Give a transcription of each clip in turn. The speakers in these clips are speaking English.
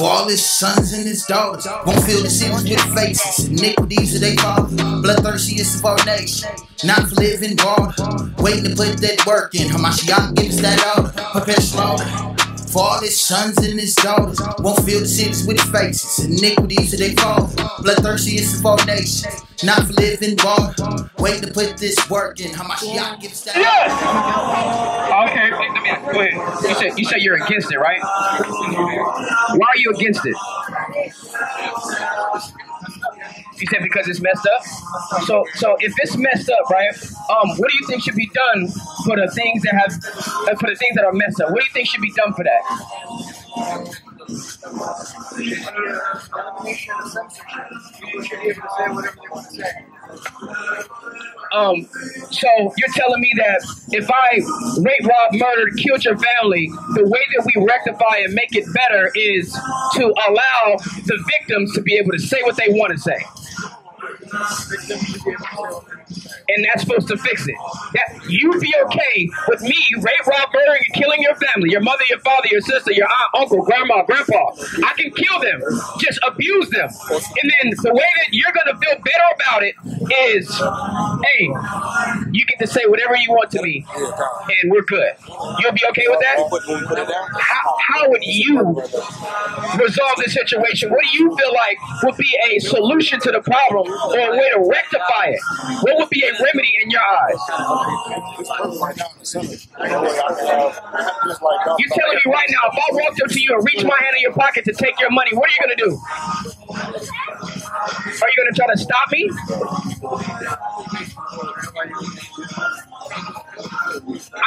For all his sons and his daughters won't fill the cities with faces. Iniquities of they father, bloodthirstiest of our nation. Not for living water, waiting to put that work in. Hamashiach gives that order, prepare slaughter. For all his sons and his daughters won't fill the cities with faces. Iniquities that they father, bloodthirstiest of our nation. Not for living water, waiting to put this work in. Hamashiach gives that Yes! Okay, let me go ahead. You said you said you're against it, right? Why are you against it? You said because it's messed up. So so if it's messed up, right? Um, what do you think should be done for the things that have uh, for the things that are messed up? What do you think should be done for that? Um, so you're telling me that if I rape, rob, murdered, killed your family, the way that we rectify and make it better is to allow the victims to be able to say what they want to say. And that's supposed to fix it. That you'd be okay with me rape, rob, murdering, and killing your family, your mother, your father, your sister, your aunt, uncle, grandma, grandpa. I can kill them, just abuse them. And then the way that you're gonna feel better about it is, hey, you get to say whatever you want to me, and we're good. You'll be okay with that? How, how would you resolve this situation? What do you feel like would be a solution to the problem or a way to rectify it? What would be a remedy in your eyes? You're telling me right now, if I walked up to you and reached my hand in your pocket to take your money, what are you going to do? Are you going to try to stop me?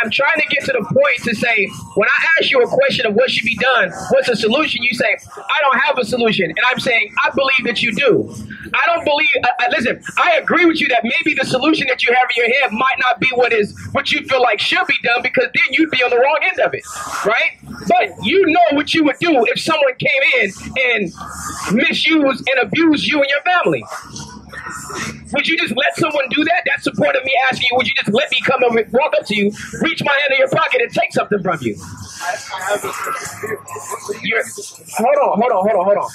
I'm trying to get to the point to say, when I ask you a question of what should be done, what's the solution? You say, I don't have a solution. And I'm saying, I believe that you do. I don't believe, uh, listen, I agree with you that maybe the solution that you have in your head might not be what is, what you feel like should be done because then you'd be on the wrong end of it, right? But you know what you would do if someone came in and misused and abused you and your family. Would you just let someone do that? That's of me asking you. Would you just let me come and walk up to you, reach my hand in your pocket, and take something from you? You're, hold on, hold on, hold on, hold on.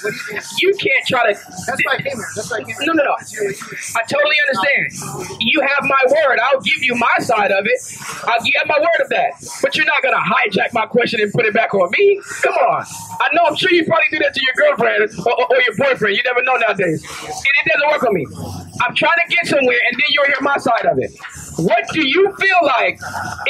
You can't try to. That's why I came here. That's why I. No, no, no. I totally understand. You have my word. I'll give you my side of it. I'll, you have my word of that. But you're not gonna hijack my question and put it back on me. Come on. I know. I'm sure you probably do that to your girlfriend or, or, or your boyfriend. You never know nowadays, and it doesn't work on me. I'm trying to get somewhere, and then you'll hear my side of it. What do you feel like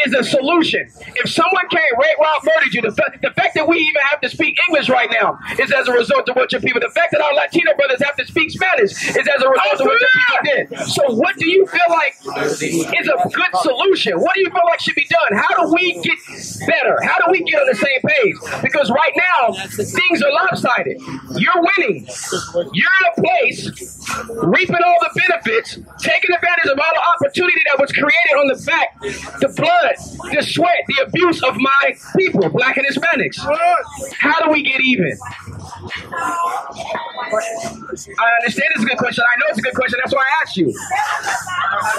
is a solution? If someone came, rape, rob, murdered you, the, fa- the fact that we even have to speak English right now is as a result of what your people. The fact that our Latino brothers have to speak Spanish is as a result of what your people did. So, what do you feel like is a good solution? What do you feel like should be done? How do we get better? How do we get on the same page? Because right now things are lopsided. You're winning. You're in a place reaping all the benefits, taking advantage of all the opportunity that was created on the back, the blood, the sweat, the abuse of my people, black and Hispanics. How do we get even? I understand it's a good question. I know it's a good question. That's why I asked you.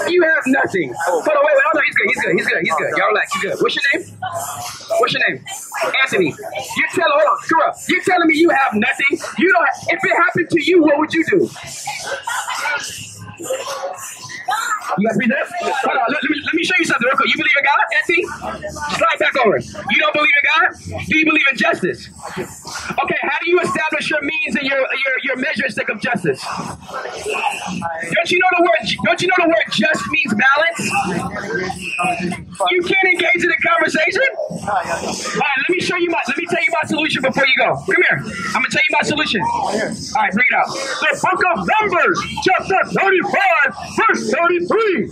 You have nothing. Hold on, wait, wait. Hold on. He's good. He's good. He's good. He's good. Y'all relax. He's good. What's your name? What's your name? Anthony. You're telling, hold on, screw up. You're telling me you have nothing? You don't, have, if it happened to you, what would you do? You got three steps? Hold on, let, let me, let me show you something real quick. You believe in God, Anthony? Slide back over. You don't believe in God? Do you believe in justice? Okay, how do you establish your means and your your, your measuring stick of justice? Don't you know the word don't you know the word just means balance? You can't engage in a conversation? Alright, let me show you my let me tell you my solution before you go. Come here. I'm gonna tell you my solution. Alright, bring it out. The book of Numbers, chapter 35, verse 33.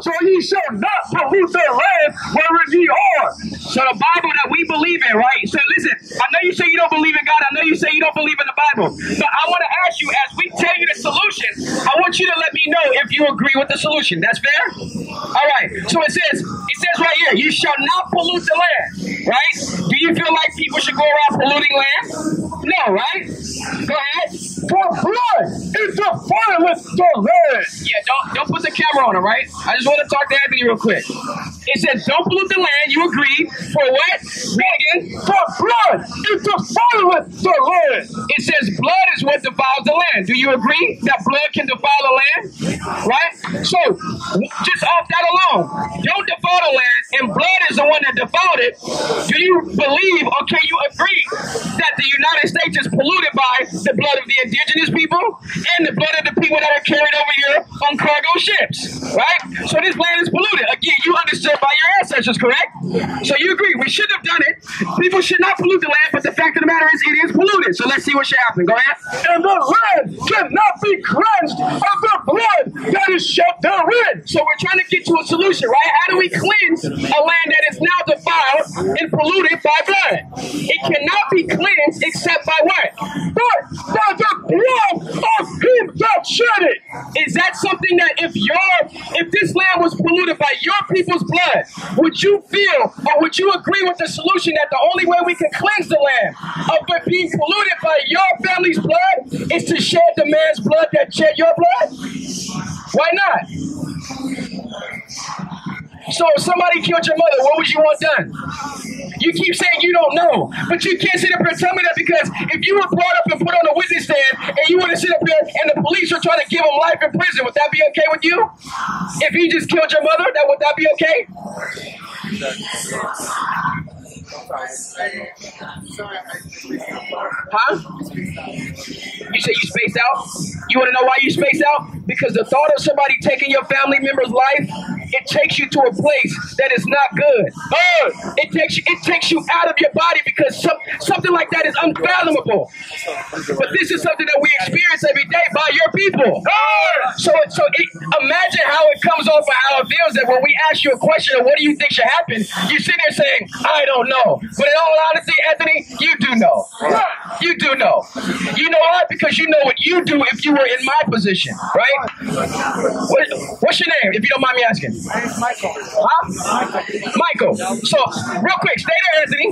So ye shall not pollute their land wherein ye are. So the Bible that we believe in, right? So listen, I know you say you don't believe in God. I know you say you don't believe in the Bible. But I want to ask you, as we tell you the solution, I want you to let me know if you agree with the solution. That's fair? All right. So it says, it says right here, you shall not pollute the land. Right? Do you feel like people should go around polluting land? No, right? Go ahead. For blood defileth the land. Yeah, don't don't put the camera on, all right? I just want to talk to Anthony real quick. It says, "Don't pollute the land." You agree for what? Read again. For blood is defileth the land. It says, "Blood is what defiles the land." Do you agree that blood can defile the land? Right. So, just off that alone, don't defile the land, and blood is the one that defiled it. Do you believe, or can you agree, that the United States is polluted by the blood of the indigenous people and the blood of the people that are carried over here on cargo ships? Right. So this land is polluted. Again, you understood by your ancestors, correct? So you agree we should have done it. People should not pollute the land, but the fact of the matter is, it is polluted. So let's see what should happen. Go ahead. And the land cannot be cleansed of the blood that is shed therein. So we're trying to get to a solution, right? How do we cleanse a land that is now defiled and polluted by blood? It cannot be cleansed except by what? But by the blood of him that shed it. Is that something that if your if this land was polluted by your people's blood, would you feel or would you agree with the solution that the only way we can cleanse the land of being polluted by your family's blood is to shed the man's blood that shed your blood? Why not? So if somebody killed your mother, what would you want done? You keep saying you don't know, but you can't sit up here and tell me that because if you were brought up and put on a witness stand and you were to sit up here and the police are trying to give him life in prison, would that be okay with you? If he just killed your mother, that would that be okay? Huh? You say you spaced out? You want to know why you spaced out? Because the thought of somebody taking your family member's life, it takes you to a place that is not good. Uh, it takes you, it takes you out of your body because some, something like that is unfathomable. But this is something that we experience every day by your people. Uh, so, so it, imagine how it comes off of how it feels that when we ask you a question of what do you think should happen, you sit there saying, I don't know. But in all honesty, Anthony, you do know. You do know. You know why? Because you know what you do if you were in my position, right? What, what's your name, if you don't mind me asking? Michael. Huh? Michael. So, real quick, stay there, Anthony.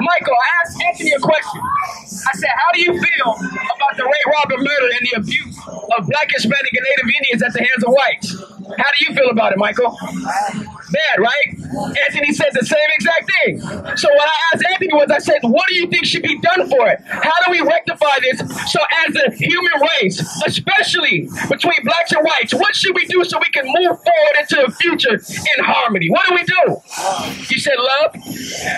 Michael, I asked Anthony a question. I said, How do you feel about the rape, robbery, murder, and the abuse of black, Hispanic, and Native Indians at the hands of whites? How do you feel about it, Michael? Bad, right? Anthony said the same exact thing. So what I asked Anthony was, I said, what do you think should be done for it? How do we rectify this? So as a human race, especially between blacks and whites, what should we do so we can move forward into the future in harmony? What do we do? You said love.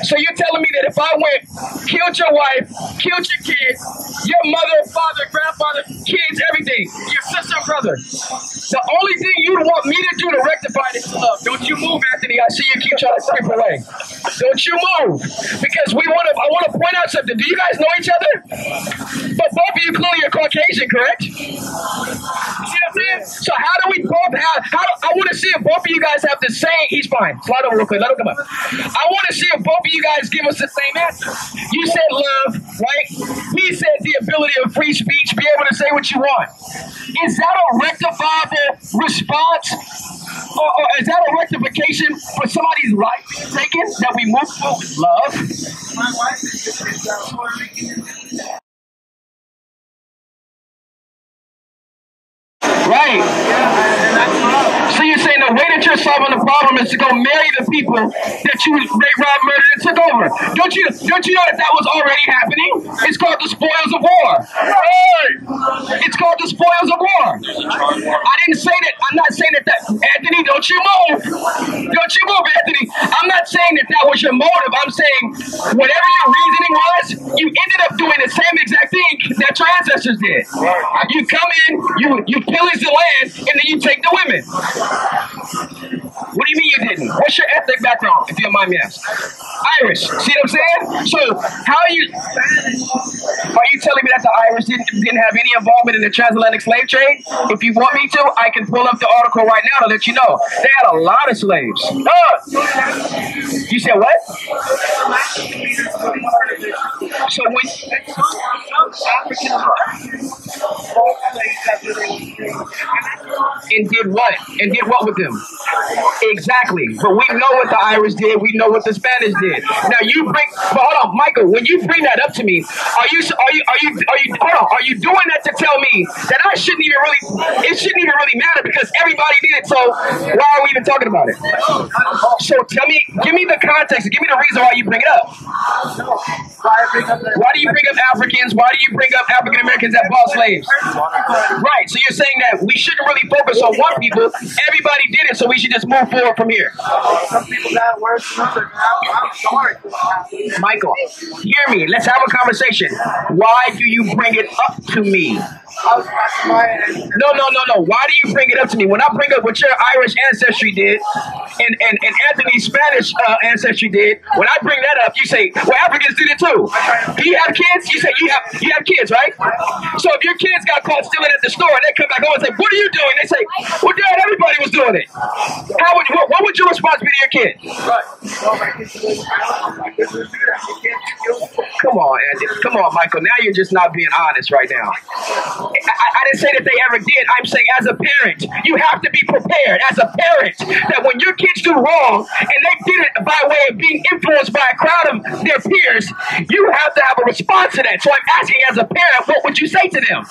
So you're telling me that if I went, killed your wife, killed your kids, your mother, father, grandfather, kids, everything, your sister, brother, the only thing you'd want me to do to rectify this love. Don't you move, Anthony. I see you keep trying to creep away. Don't you move. Because we want to I want to point out something. Do you guys know each other? But both of you clearly are Caucasian, correct? See what I'm saying? So how do we both have how do, I want to see if both of you guys have the same he's fine. Slide over real quick. Let him come up. I want to see if both of you guys give us the same answer. You said love, right? He said the ability of free speech, be able to say what you want. Is that a rectifiable response? Or, or is that a rectification for somebody's life being taken that we move forward with love? My wife is is, Right. Yeah, and that's love. So you're saying the way that you're solving the problem is to go marry the people that you rape, rob, murdered, and took over. Don't you don't you know that that was already happening? It's called the spoils of war. Right. It's called the spoils of war. I didn't say that. I'm not saying that that Anthony, don't you move. Don't you move, Anthony. I'm not saying that that was your motive. I'm saying whatever your reasoning was, you ended up doing the same exact thing that your ancestors did. You come in, you you pillage the land, and then you take the women. What do you mean you didn't? What's your ethnic background, if you don't mind me asking? Irish. See what I'm saying? So how are you? Are you telling me that the Irish didn't didn't have any involvement in the transatlantic slave trade? If you want me to, I can pull up the article right now to let you know they had a lot of slaves. Uh, you said what? So when And did what? And did what with them? Exactly. But we know what the Irish did. We know what the Spanish did. Now you bring, but hold on, Michael. When you bring that up to me, are you are you are you are you hold on? Are you doing that to tell me that I shouldn't even really? It shouldn't even really matter because everybody did it. So why are we even talking about it? So tell me, give me the context. Give me the reason why you bring it up. Why do you bring up Africans? Why do you bring up African Americans that bought slaves? Right. So you're saying that we shouldn't really focus on one people. Everybody did it, so we should just move forward from here. Some people got worse than others. I'm, I'm sorry. Michael, hear me. Let's have a conversation. Why do you bring it up to me? I was passing by and No, no, no, no. Why do you bring it up to me? When I bring up what your Irish ancestry did and, and, and Anthony's Spanish uh, ancestry did, when I bring that up, you say, well, Africans did it too. Do you have kids? You say you have you have kids, right? So if your kids got caught stealing at the store and they come back home what are you doing? They say, well, Dad, everybody was doing it. How would what, what would your response be to your kid? right. Kids do that. My kids do that. You can't you Come on, Andy. Come on, Michael. Now you're just not being honest right now. I, I, I didn't say that they ever did. I'm saying as a parent, you have to be prepared as a parent that when your kids do wrong and they did it by way of being influenced by a crowd of their peers, you have to have a response to that. So I'm asking as a parent, what would you say to them?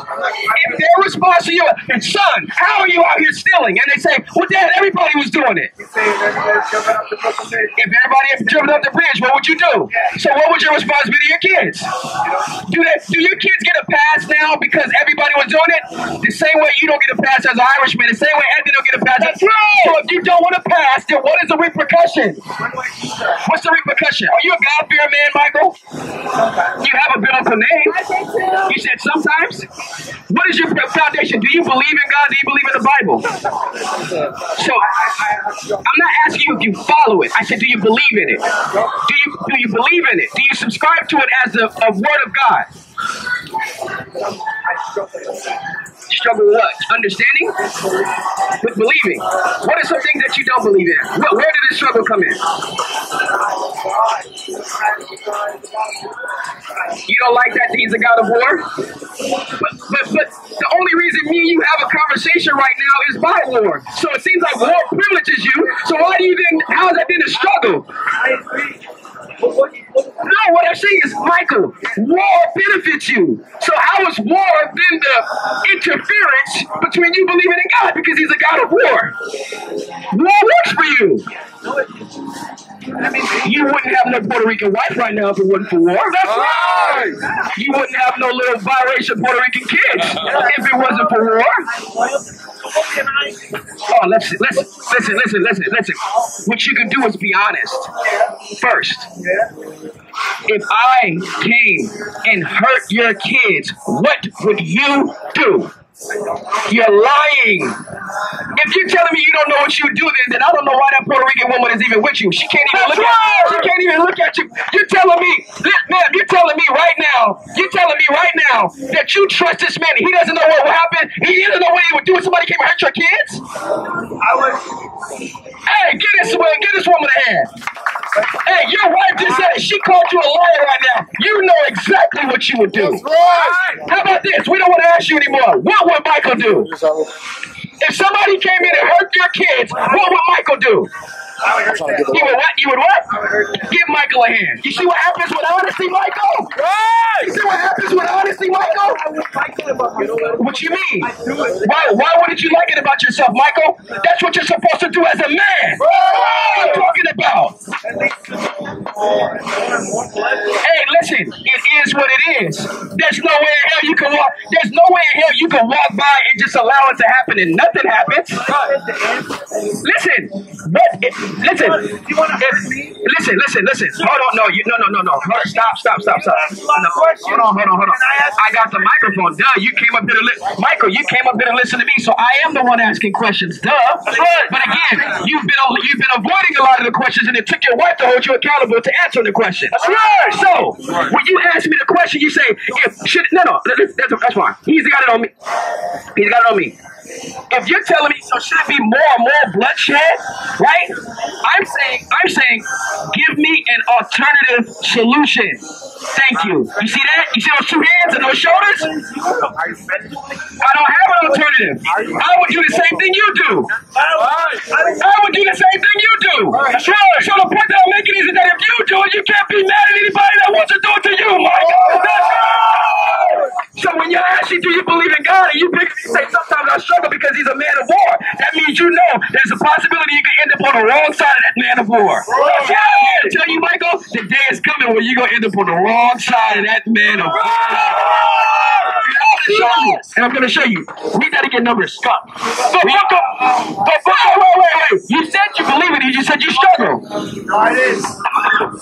If their response to you, son, how are you out here stealing? And they say, well, Dad, everybody was doing it. say everybody's jumping up the fucking bridge. If everybody had driven up the bridge, what would you do? So what would your response be to your kids? Do they, do your kids get a pass now because everybody was doing it? The same way you don't get a pass as an Irishman, the same way Anthony don't get a pass. That's right. So if you don't want to pass, then what is the repercussion? What's the repercussion? Are you a God-fearing man, Michael? You have a biblical name. You said sometimes. What is your foundation? Do you believe in God? Do you believe in the Bible? So I'm not asking you if you follow it. I said, do you believe in it? Do you do you believe in it? Do you subscribe to it as a, a word of God? Struggle with what? Understanding? With believing. What are some things that you don't believe in? What, where did the struggle come in? You don't like that he's a God of war? But, but, but the only reason me and you have a conversation right now is by war. So it seems like war privileges you. So why do you then, how has that been a struggle? No, what I'm saying is, Michael, war benefits you. So how is war then the interference between you believing in God because he's a God of war? War works for you. I mean, You wouldn't have no Puerto Rican wife right now if it wasn't for war. That's right. You wouldn't have no little biracial Puerto Rican kids if it wasn't for war. what can I Oh, listen, listen, listen, listen, listen, listen. What you can do is be honest first. If I came and hurt your kids, what would you do? You're lying. If you're telling me you don't know what you would do, then, then I don't know why that Puerto Rican woman is even with you. She can't even look at you. She can't even look at you. You're telling me, li- man, you're telling me right now, you're telling me right now that you trust this man. He doesn't know what will happen. He doesn't know what he would do if somebody came and hurt your kids. I would Hey, get this woman, get this woman a hand. Hey, your wife just said it. She called you a liar right now. You know exactly what you would do. How about this? We don't want to ask you anymore. What would Michael do? If somebody came in and hurt your kids, what would Michael do? I would hurt that. You would what? You would what? Give Michael a hand. You see what happens with honesty, Michael? You see what happens with honesty, Michael? I would like it about you. What you mean? Why, why wouldn't you like it about yourself, Michael? That's what you're supposed to do as a man. What are you talking about? Hey, listen, it is what it is. There's no way in hell you can walk. There's no way in hell you can walk by and just allow it to happen and nothing happens. Listen, but it, listen. You wanna hurt me? Listen, listen, listen. Hold on, no, you, no, no, no, no. Hold, stop, stop, stop, stop. No, hold on, hold on, hold on. I got the microphone. Duh, you came up here to listen. Michael, you came up here to listen to me, so I am the one asking questions. Duh. But again, you've been you've been avoiding a lot of the questions, and it took your wife to hold you accountable to answer the question. That's right. So when you ask me the question, you say, "If should no, no, that's, that's fine. He's got it on me. He's got it on me." If you're telling me so should it be more and more bloodshed, right? I'm saying I'm saying give me an alternative solution. Thank you. You see that? You see those two hands and those shoulders? I don't have an alternative. I would do the same thing you do. I would do the same thing you do. Sure. So the point that I'm making is that if you do it, you can't be mad at anybody that wants to do it to you, Mike. So when you ask you, do you believe in God, and you pick, me say sometimes Struggle because he's a man of war, that means you know there's a possibility you can end up on the wrong side of that man of war. Yeah, I tell you, Michael, the day is coming where you're gonna end up on the wrong side of that man of war. And I'm gonna show you. And I'm gonna show you. Read that again, numbers. Come. The book of, the book of, wait, wait, wait. You said you believe in it. You said you struggle.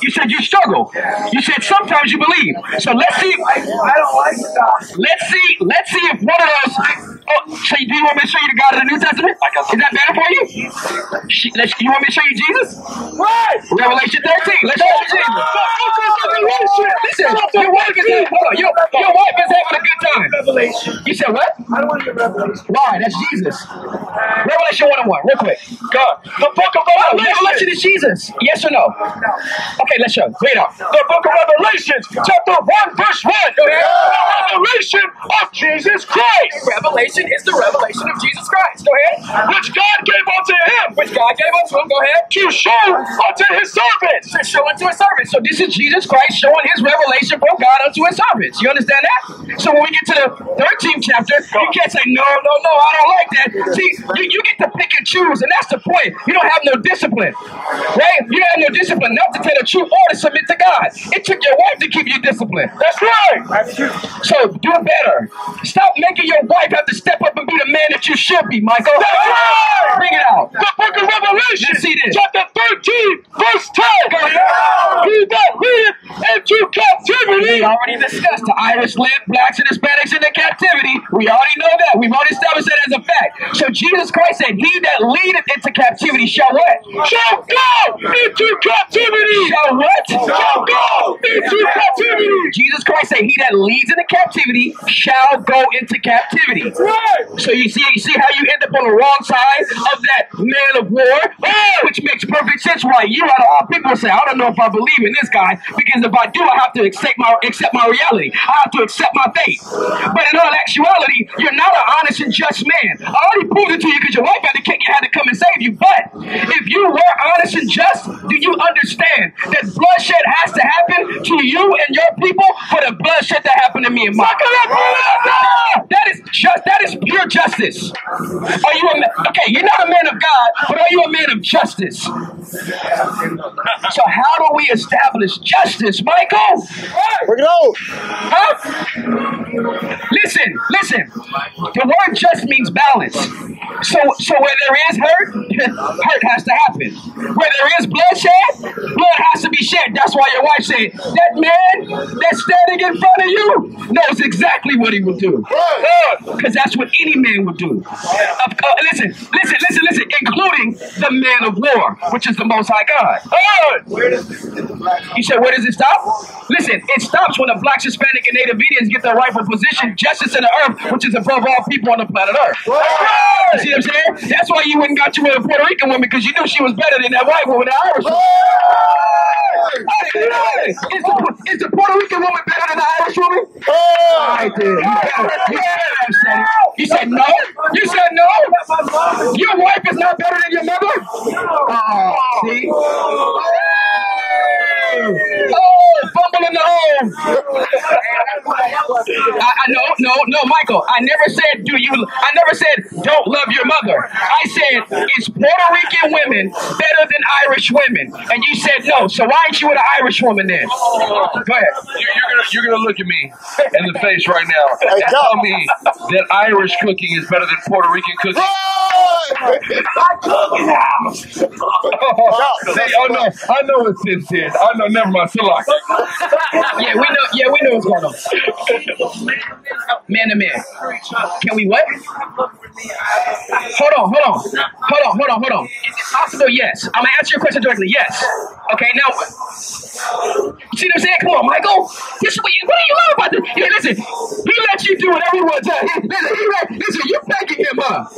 You said you struggle. You said sometimes you believe. So let's see. I don't like God. Let's see. Let's see if one of those. Oh, so do you want me to show you the God of the New Testament? Is that better for you? Sh- let's- You want me to show you Jesus? Right. Revelation 13. Let's show you Jesus. Listen, your wife is having, hold on, your, your wife is having a good time. Revelation. You said what? I don't want to get revelation. Why? That's Jesus. Revelation 1 and 1, real quick. Go. The book of Revelation is Jesus. Yes or no? No. Okay, let's show. Read out. The book of Revelations, chapter 1, verse 1. The revelation of Jesus Christ, Revelation is the revelation of Jesus Christ. Go ahead. which God gave unto him Which God gave unto him. Go ahead. to show unto his servants. To show unto his servants. So this is Jesus Christ showing his revelation from God unto his servants. You understand that? So when we get to the 13th chapter, you can't say, no, no, no, I don't like that. See, you, you get to pick and choose, and that's the point. You don't have no discipline. Right? You don't have no discipline not to tell the truth or to submit to God. It took your wife to keep you disciplined. That's right. So do better. Stop making your wife have to step up and be the man that you should be, Michael. That's right. Bring it out. The book of Revelation, Let's see this. chapter 13, verse 10. Go ahead. He that leadeth into captivity We already discussed the Irish lit blacks and Hispanics into captivity. We already know that. We've already established that as a fact. So Jesus Christ said, He that leadeth into captivity shall what? shall go into captivity. Shall what? Shall go into captivity. Jesus Christ said, He that leads into captivity shall go into captivity. Right. So you see, you see how you end up on the wrong side of that man of war, which makes perfect sense. right? you out of all people say, I don't know if I believe in this guy because if I do, I have to accept my accept my reality. I have to accept my fate. But in all actuality, you're not an honest and just man. I already proved it to you because your wife had to kick, you, had to come and save you. But if you were honest and just, do you understand that bloodshed has to happen to you and your people for the bloodshed to happen to me and my? That is just that is pure justice. Are you a man? Okay, you're not a man of God, but are you a man of justice? So how do we establish justice, Michael? Bring it on. Huh? Listen, listen. The word just means balance. So, so where there is hurt, hurt has to happen. Where there is bloodshed, blood has to be shed. That's why your wife said that man that's standing in front of you knows exactly what he will do. Because that's what any man would do. Uh, listen, listen, listen, listen, including the man of war, which is the Most High God. You said, where does it stop? Listen, it stops when the blacks, Hispanic, and Native Indians get their rightful position, justice in the earth, which is above all people on the planet Earth. See what I'm saying? That's why you went and got you with a Puerto Rican woman because you knew she was better than that white woman, the Irish woman. Hey, hey, Is the, is the Puerto Rican woman better than the Irish woman? Oh, I did. You better. You better. You said, you said no. You said no. Your wife is not better than your mother. Oh, see. Oh. Oh, fumble in the hole. I, I no, no, no, Michael. I never said do you. I never said don't love your mother. I said is Puerto Rican women better than Irish women? And you said no. So why ain't you with an Irish woman then? Go ahead. You're, you're gonna you're gonna look at me in the face right now and tell me that Irish cooking is better than Puerto Rican cooking. See, oh no, I know it's sincere. I know. Never mind. Still like Yeah, we know. Yeah, we know what's going on. Man to man. Can we what? Hold on, hold on, hold on, hold on, hold on. Is it possible? Yes. I'm gonna answer your question directly. Yes. Okay. Now, see what I'm saying? Come on, Michael. This is what, you, what you about this? Hey, listen, he let you do whatever he wants. He, listen, he let, listen, you backing him up.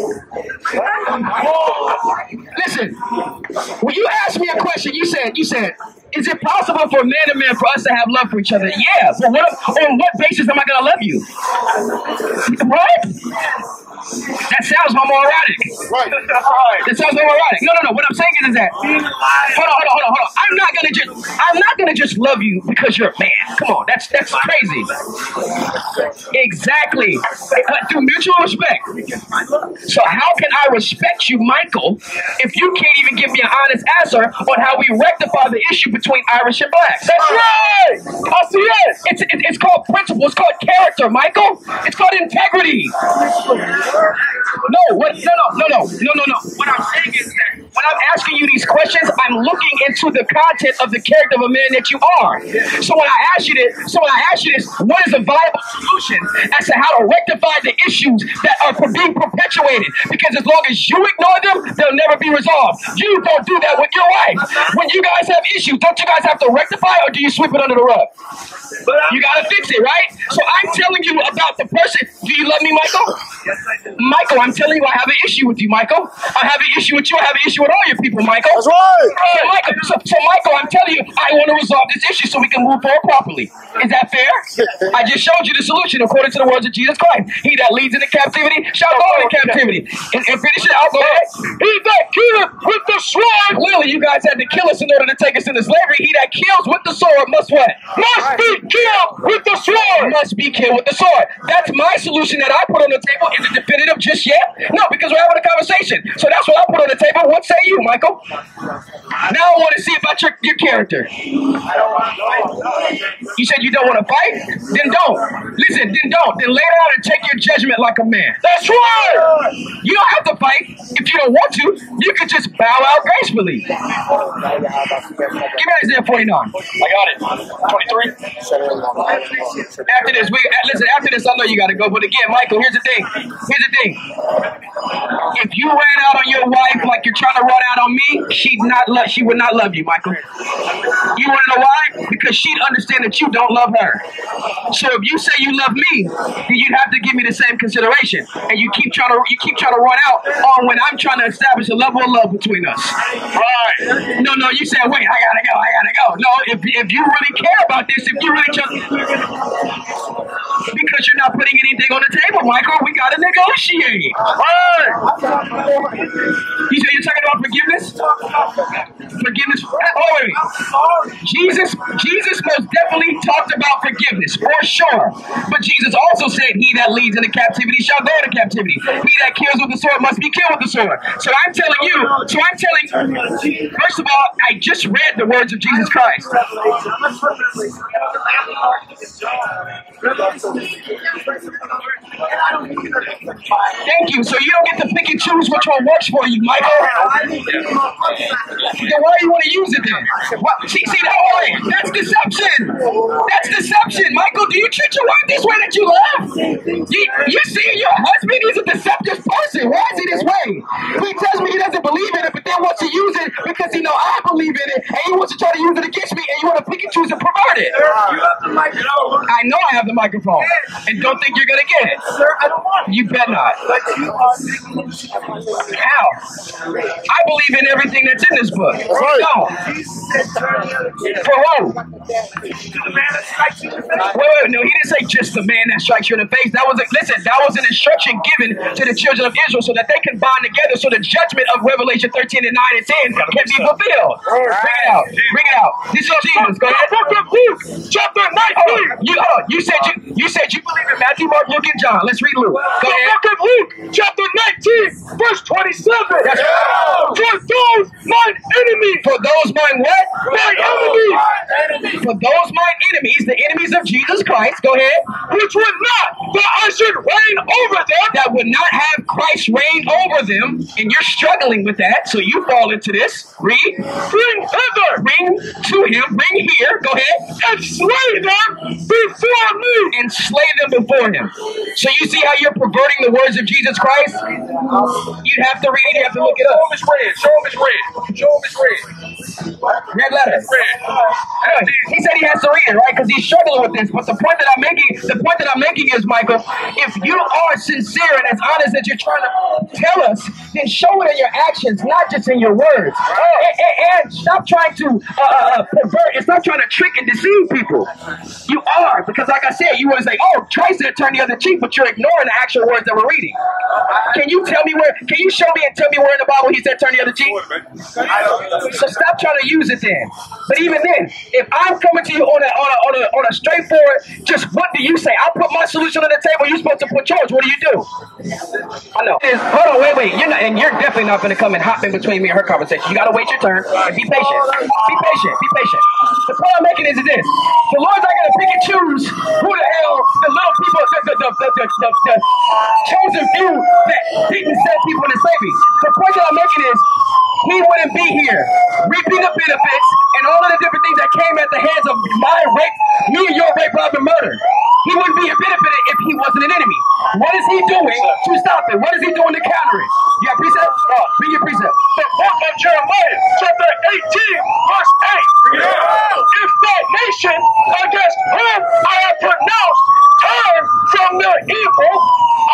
Listen, when you asked me a question, you said, you said, Is it possible for man and man for us to have love for each other? Yeah. But what on what basis am I gonna love you? What? That sounds homoerotic. Right. That sounds homoerotic. No, no, no. What I'm saying is that hold on, hold on, hold on, hold on. I'm not gonna just I'm not gonna just love you because you're a man. Come on, that's that's crazy. Exactly. But through mutual respect. So how can I respect you, Michael, if you can't even give me an honest answer on how we rectify the issue between Irish and blacks? That's right. I see it. It's, it's called principle. It's called character, Michael. It's called integrity. No, what? No, no, no, no, no, no, no. What I'm saying is that when I'm asking you these questions, I'm looking into the content of the character of a man that you are. So when I ask you this, so when I ask you this, what is a viable solution as to how to rectify the issues that are being perpetuated? Because as long as you ignore them, they'll never be resolved. You don't do that with your wife. When you guys have issues, don't you guys have to rectify, or do you sweep it under the rug? You gotta fix it, right? So I'm telling you about the person. Do you love me, Michael? Michael, I'm telling you, I have an issue with you, Michael. I have an issue with you. I have an issue with all your people, Michael. That's right. So, Michael, so, so Michael, I'm telling you, I want to resolve this issue so we can move forward properly. Is that fair? I just showed you the solution according to the words of Jesus Christ. He that leads into captivity shall go into captivity. And, and finish it out. Go ahead. He that killeth with the sword Clearly, you guys had to kill us in order to take us into slavery. He that kills with the sword must what? must be killed with the sword. Must be killed with the sword. That's my solution that I put on the table. Is it definitive just yet? No, because we're having a conversation. So that's what I put on the table. What say you, Michael? Now I want to see about your, your character. You said you don't want to fight? Then don't. Listen, then don't. Then lay down and take your judgment like a man. That's right. You don't have to fight. If you don't want to, you can just bow out gracefully. Give me Isaiah 49. I got it. 23. After this, we listen. After this, I know you got to go. But again, Michael, here's the thing. Here's the thing. If you ran out on your wife like you're trying to run out on me, she'd not love. She would not love you, Michael. You want to know why? Because she'd understand that you don't love her. So if you say you love me, then you'd have to give me the same consideration. And you keep trying to you keep trying to run out on when I'm trying to establish a level of love between us. Right? No, no. You said, wait, I gotta go. I gotta go. No, if if you really care about this, if you really because you're not putting anything on the table, Michael, we gotta negotiate. Right? You said you're talking about forgiveness. Forgiveness. Oh, wait. Jesus, Jesus most definitely talked about forgiveness for sure. But Jesus also said, "He that leads into captivity shall go into captivity. He that kills with the sword must be killed with the sword." So I'm telling you. So I'm telling. First of all, I just read the words of Jesus Christ. Thank you. So you don't get to pick and choose which one works for you, Michael. Then why do you want to use it then? What? See, see that way? That's deception. That's deception. Michael, do you treat your wife this way that you love? You, you see your husband is a deceptive person. Why is he this way? He tells me he doesn't believe in it, but then wants to use it because he know I believe in it, and he wants to try to use it against me, and you want to pick and choose and pervert it. You have the microphone. I know I have the microphone, and don't think you're gonna get it. Sir, I don't want it. You bet not. But you are How? I believe in everything that's in this book. right. No. Jesus said, turn the other cheek. For who? To the man that strikes you in the face. Wait, wait, no, he didn't say just the man that strikes you in the face. That was a, listen, that was an instruction given to the children of Israel so that they can bond together so the judgment of Revelation 13 and 9 and 10 can be fulfilled. Bring it out. Bring it out. This is Jesus. Go ahead. Book of Luke, chapter Hold 19. on. You, hold you said you you said you believe in Matthew, Mark, Luke, and John. Let's read Luke. Go The ahead. book of Luke, chapter 19, verse 27. That's For those mine enemies, For those mine what? my enemies, For those mine enemies, the enemies of Jesus Christ. Go ahead. which would not that I should reign over them, that would not have Christ reign over them, and you're struggling with that, so you fall into this. Read. bring hither Bring to him, bring here, go ahead, and slay them before me. and slay them before him. So you see how you're perverting the words of Jesus Christ? You'd have to read it, you have to look it up. Show him it's red. Show him it's red. Show him it's red. Red letter. He said he has to read it, right? Because he's struggling with this. But the point that I'm making, the point that I'm making is, Michael, if you are sincere and as honest as you're trying to tell us, then show it in your actions, not just in your words. And, and- and stop trying to uh, uh, pervert and stop trying to trick and deceive people. You are, because like I said, you want to say, oh, Christ said turn the other cheek, but you're ignoring the actual words that we're reading. Can you tell me where, can you show me and tell me where in the Bible he said turn the other cheek? So stop trying to use it then. But even then, if I'm coming to you on a on a on a, on a straightforward, just what do you say? I put my solution on the table. You're supposed to put yours. What do you do? I know. Hold on, wait, wait. You're not, and you're definitely not going to come and hop in between me and her conversation. You got to wait your turn and be patient. Be patient. Be patient. The point I'm making is this: the Lord's not going to pick and choose who the hell the little people, the the the the, the chosen few that didn't set people into slavery. The point that I'm making is he wouldn't be here. Reaping the benefits and all of the different things that came at the hands of my rape, me and your rape, rob, and murder. He wouldn't be a benefited if he wasn't an enemy. What is he doing to stop it? What is he doing to counter it? You got precept? Uh, oh, bring your precept. The book of Jeremiah, chapter 18, verse 8. If that nation against whom I have pronounced turn from their evil,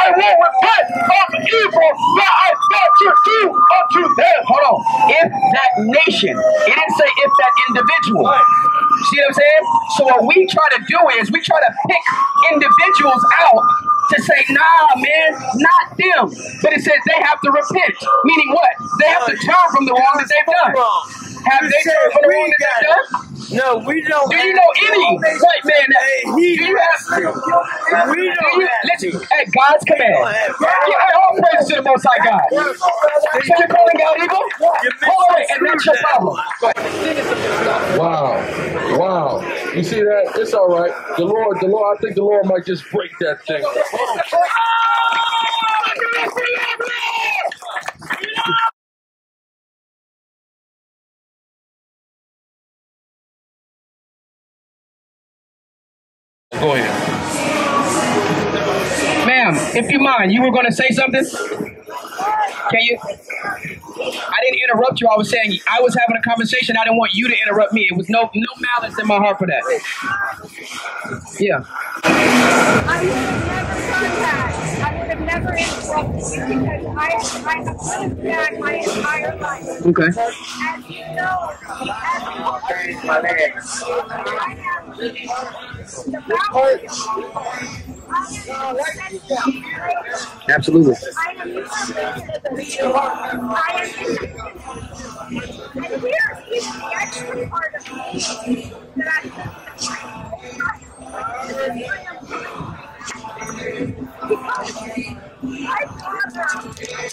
I will repent of evil that I thought to do unto them. Hold on. If that nation, it didn't say if that individual. See what I'm saying? So what we try to do is we try to pick individuals out to say, nah, man, not them. But it says they have to repent. Meaning what? They have to turn from the wrong that they've done. Have You they said turned from the wrong that they've done? No, we don't. Do you know any white man that Hey, do you have has to. We do don't you, have listen, to. at God's command. don't have. Yeah, hey, all praise to the Most High God. So you're calling God evil? Hold on, and that's your problem. Wow. Wow. You see that? It's all right. The Lord, the Lord, I think the Lord might just break that thing. Go ahead. Ma'am, if you mind, you were going to say something? Can you? I didn't interrupt you. I was saying I was having a conversation. I didn't want you to interrupt me. It was no no malice in my heart for that. Yeah. I would have never done that. I would have never interrupted you because I, I have lived that my entire life. Okay. As you know, as you know, I have the am Absolutely. I am I am And here is the extra part of me that I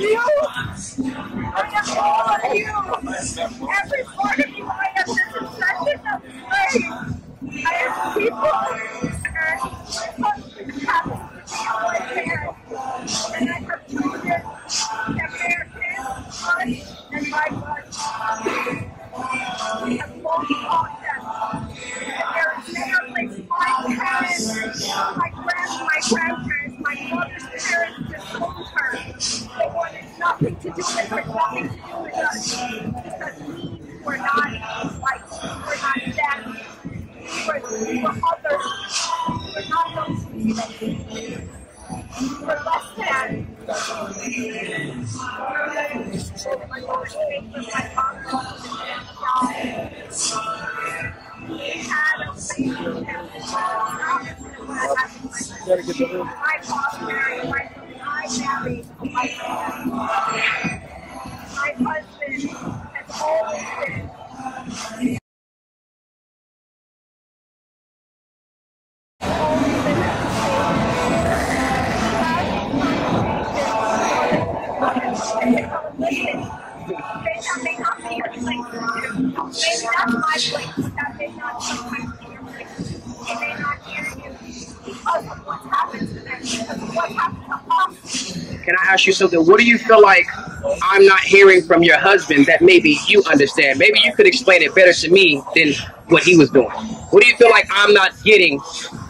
You. I am all of you. Every you something? What do you feel like I'm not hearing from your husband that maybe you understand? Maybe you could explain it better to me than what he was doing. What do you feel like I'm not getting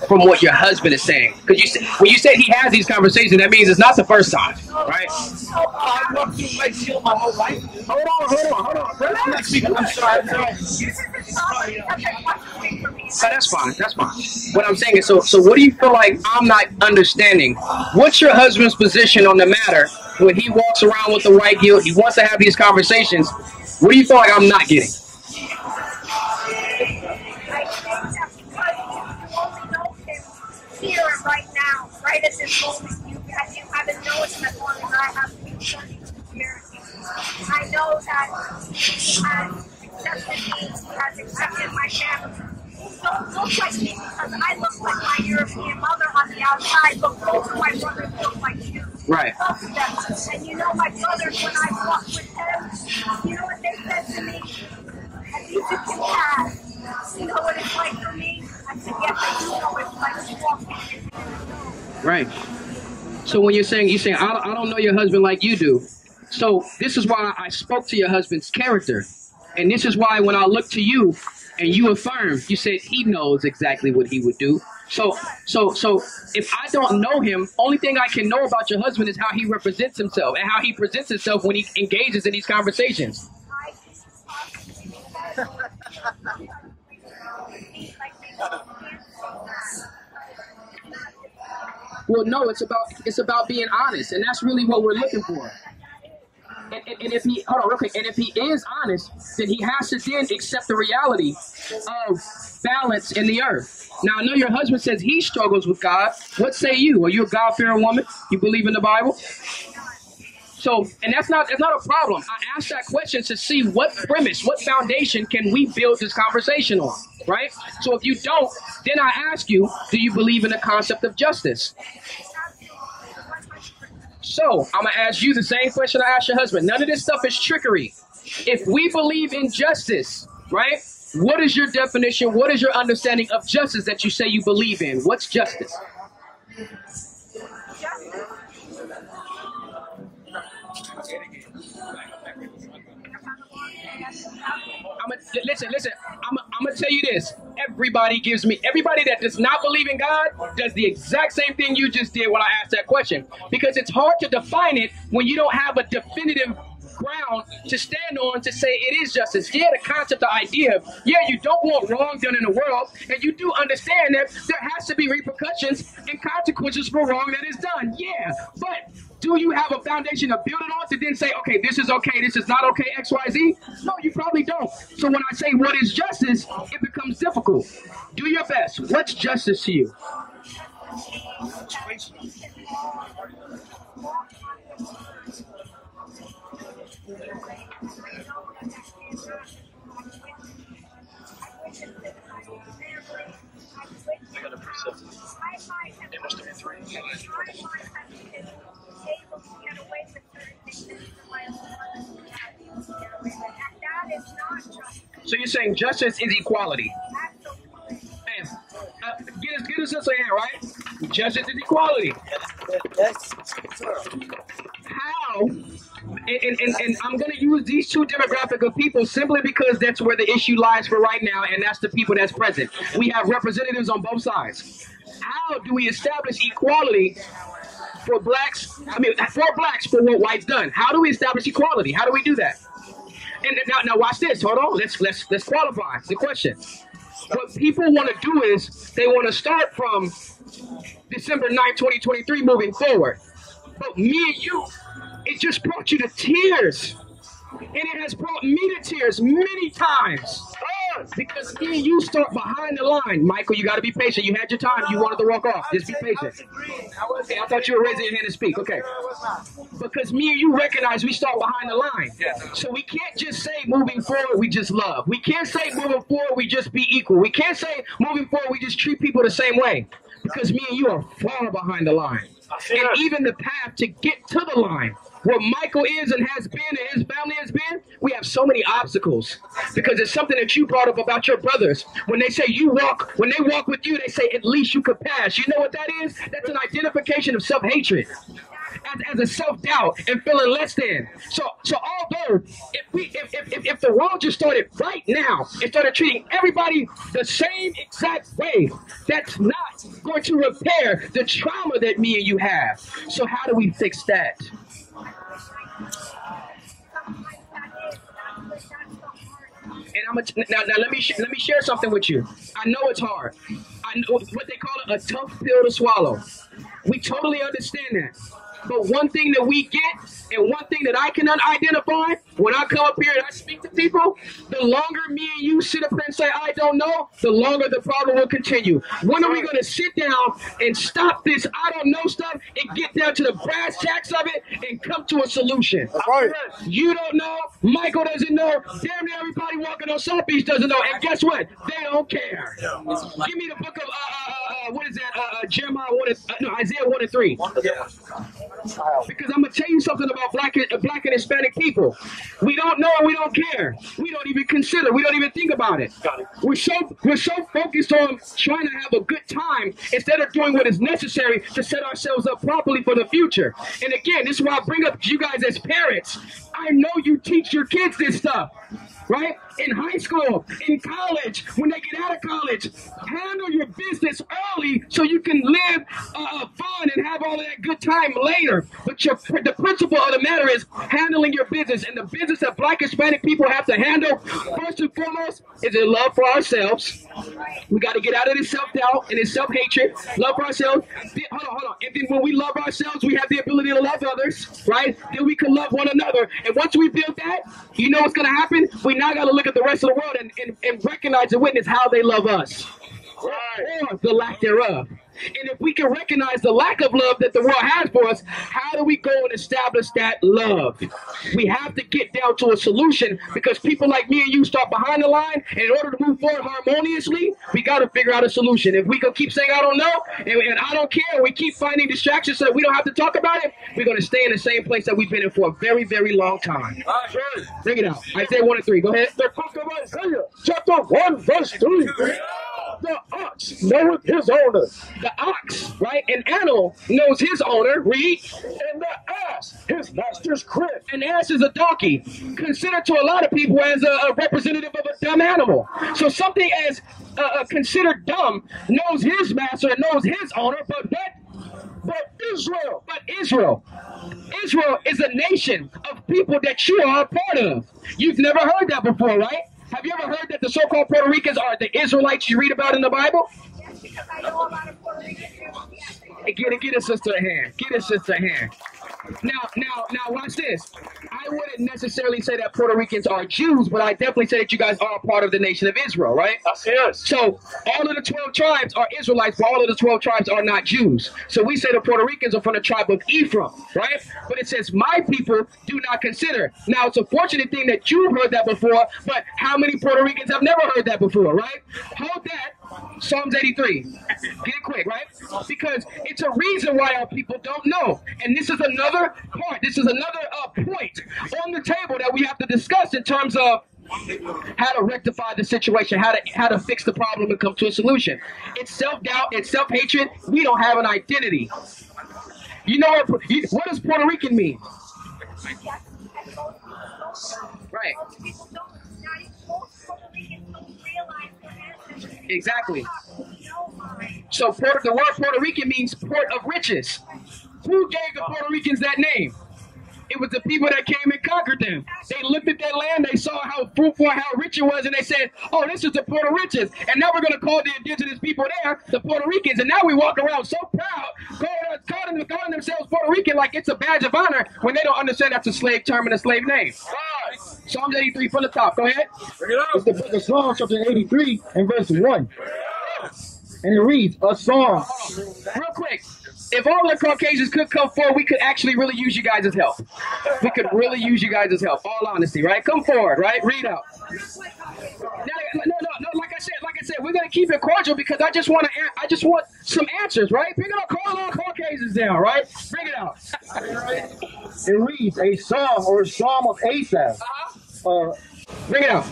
from what your husband is saying? Because you said when you said he has these conversations, that means it's not the first time, right? I've walked through Lake Seal my whole life. Hold on, hold on, hold on. I'm not speaking. I'm sorry. I'm sorry. This is somebody that they want to speak for me. So that's fine. That's fine. What I'm saying is, so so what do you feel like I'm not understanding? What's your husband's position on the matter when he walks around with the white guilt? He wants to have these conversations. What do you feel like I'm not getting? At this moment, you, you haven't known him as long as I have been studying here. I know that he has accepted me, he has accepted my family. Don't look like me because I look like my European mother on the outside, but both of my brothers look like you. Right. Both of them. And you know my brothers, when I walked with them, you know what they said to me? Least you can pass. You know what it's like for me? I said, yes, I do know what it's like to walk in. Right. So when you're saying you're saying I don't, I don't know your husband like you do. So this is why I spoke to your husband's character, and this is why when I look to you and you affirm, you said he knows exactly what he would do. So so so if I don't know him, only thing I can know about your husband is how he represents himself and how he presents himself when he engages in these conversations. Well, no, it's about it's about being honest, and that's really what we're looking for. And, and, and if he hold on real quick, and if he is honest, then he has to then accept the reality of balance in the earth. Now I know your husband says he struggles with God. What say you? Are you a God fearing woman? You believe in the Bible? So, and that's not that's not a problem. I asked that question to see what premise, what foundation can we build this conversation on, right? So if you don't, then I ask you, do you believe in the concept of justice? So I'm gonna ask you the same question I asked your husband. None of this stuff is trickery. If we believe in justice, right? What is your definition? What is your understanding of justice that you say you believe in? What's justice? I'm listen, listen. I'm, I'm gonna tell you this. Everybody gives me. Everybody that does not believe in God does the exact same thing you just did when I asked that question. Because it's hard to define it when you don't have a definitive ground to stand on to say it is justice. Yeah, the concept, the idea. Yeah, you don't want wrong done in the world, and you do understand that there has to be repercussions and consequences for wrong that is done. Yeah, but do you have a foundation to build it on to then say, okay, this is okay, this is not okay, X, Y, Z? No, you probably don't. So when I say what is justice, it becomes difficult. Do your best. What's justice to you? So you're saying justice is equality. Uh, get us, get us this hand, right? Justice is equality. How? And, and, and, and I'm going to use these two demographic of people simply because that's where the issue lies for right now, and that's the people that's present. We have representatives on both sides. How do we establish equality for blacks? I mean, for blacks for what whites done. How do we establish equality? How do we do that? And now, now watch this. Hold on. Let's let's let's qualify the question. What people want to do is they want to start from December 9, 2023, moving forward. But me and you, it just brought you to tears. And it has brought me to tears many times. Because me and you start behind the line. Michael, you got to be patient. You had your time. You wanted to walk off. Just be patient. Okay, I thought you were raising your hand to speak. Okay. Because me and you recognize we start behind the line. So we can't just say moving forward we just love. We can't say moving forward we just be equal. We can't say moving forward we just treat people the same way. because me and you are far behind the line. And even the path to get to the line, where Michael is and has been and his family has been, we have so many obstacles. Because it's something that you brought up about your brothers. When they say you walk, when they walk with you, they say at least you could pass. You know what that is? That's an identification of self-hatred. As, as a self-doubt and feeling less than. So so although if we if, if, if, if the world just started right now and started treating everybody the same exact way, that's not going to repair the trauma that me and you have. So how do we fix that? And I'm a, now, now let me let me share something with you. I know it's hard. I know what they call it a tough pill to swallow. We totally understand that. But one thing that we get, and one thing that I can identify when I come up here and I speak to people, the longer me and you sit up here and say, I don't know, the longer the problem will continue. When are we going to sit down and stop this I don't know stuff and get down to the brass tacks of it and come to a solution? right. You don't know, Michael doesn't know, damn near everybody walking on South Beach doesn't know, and guess what? They don't care. Give me the book of, uh, uh, uh, what is that, uh, uh, Jeremiah 1 and, uh, no, Isaiah 1 and 3. Because I'm gonna tell you something about black and uh, black and Hispanic people. We don't know we don't care. We don't even consider. We don't even think about it. We're so we're so focused on trying to have a good time instead of doing what is necessary to set ourselves up properly for the future. And again, this is why I bring up you guys as parents. I know you teach your kids this stuff. Right? In high school, in college, when they get out of college, handle your business early so you can live uh, fun and have all that good time later. But your, the principle of the matter is handling your business. And the business that black Hispanic people have to handle, first and foremost, is a love for ourselves. We got to get out of this self doubt and this self hatred. Love ourselves. Then- Hold on, hold on. And then when we love ourselves, we have the ability to love others, right? Then we can love one another. And once we build that, you know what's going to happen? We now got to look at the rest of the world and, and, and recognize and witness how they love us or the lack thereof. And if we can recognize the lack of love that the world has for us, how do we go and establish that love? We have to get down to a solution because people like me and you start behind the line, and in order to move forward harmoniously, we got to figure out a solution. If we can keep saying I don't know and, and I don't care, and we keep finding distractions so that we don't have to talk about it, we're going to stay in the same place that we've been in for a very, very long time. Bring it out. Isaiah 1 and 3. Go ahead. The book of Isaiah, chapter 1, verse 3. The ox knoweth his owner, The ox, right? An animal knows his owner. Read. and the ass his master's crib. An ass is a donkey, considered to a lot of people as a, a representative of a dumb animal. So something as uh, uh, considered dumb knows his master and knows his owner, but what? But Israel, But Israel. Israel is a nation of people that you are a part of. You've never heard that before, right? Have you ever heard that the so-called Puerto Ricans are the Israelites you read about in the Bible? Hey, get it, get a sister a hand. Get a sister a hand. Now, now, now, watch this. I wouldn't necessarily say that Puerto Ricans are Jews, but I definitely say that you guys are part of the nation of Israel, right? yes. So all of the 12 tribes are Israelites, but all of the 12 tribes are not Jews. So we say the Puerto Ricans are from the tribe of Ephraim, right? But it says, my people do not consider. Now, it's a fortunate thing that you've heard that before, but how many Puerto Ricans have never heard that before, right? Hold that. Psalms 83. Get it quick, right? Because it's a reason why our people don't know. And this is another part, this is another uh, point on the table that we have to discuss in terms of how to rectify the situation, how to how to fix the problem and come to a solution. It's self doubt, it's self hatred. We don't have an identity. You know what? What does Puerto Rican mean? Right. Exactly. So Puerto, the word Puerto Rican means port of riches. Who gave the Puerto Ricans that name? It was the people that came and conquered them. They looked at that land, they saw how fruitful, how rich it was, and they said, "Oh, this is the Puerto Riches." And now we're going to call the indigenous people there the Puerto Ricans. And now we walk around so proud, calling, calling, calling themselves Puerto Rican like it's a badge of honor when they don't understand that's a slave term and a slave name. Psalms 83 from the top. Go ahead. It's the book of Psalms, chapter 83, and verse 1. And it reads, A song. Real quick. If all the Caucasians could come forward, we could actually really use you guys' as help. We could really use you guys' as help. All honesty, right? Come forward, right? Read out. No, no, no, no. Like I said, like I said, we're gonna keep it cordial because I just want to. I just want some answers, right? Bring it up, call all Caucasians down, right? Bring it out. It reads a psalm or a psalm of Asaph. Uh, Bring it out.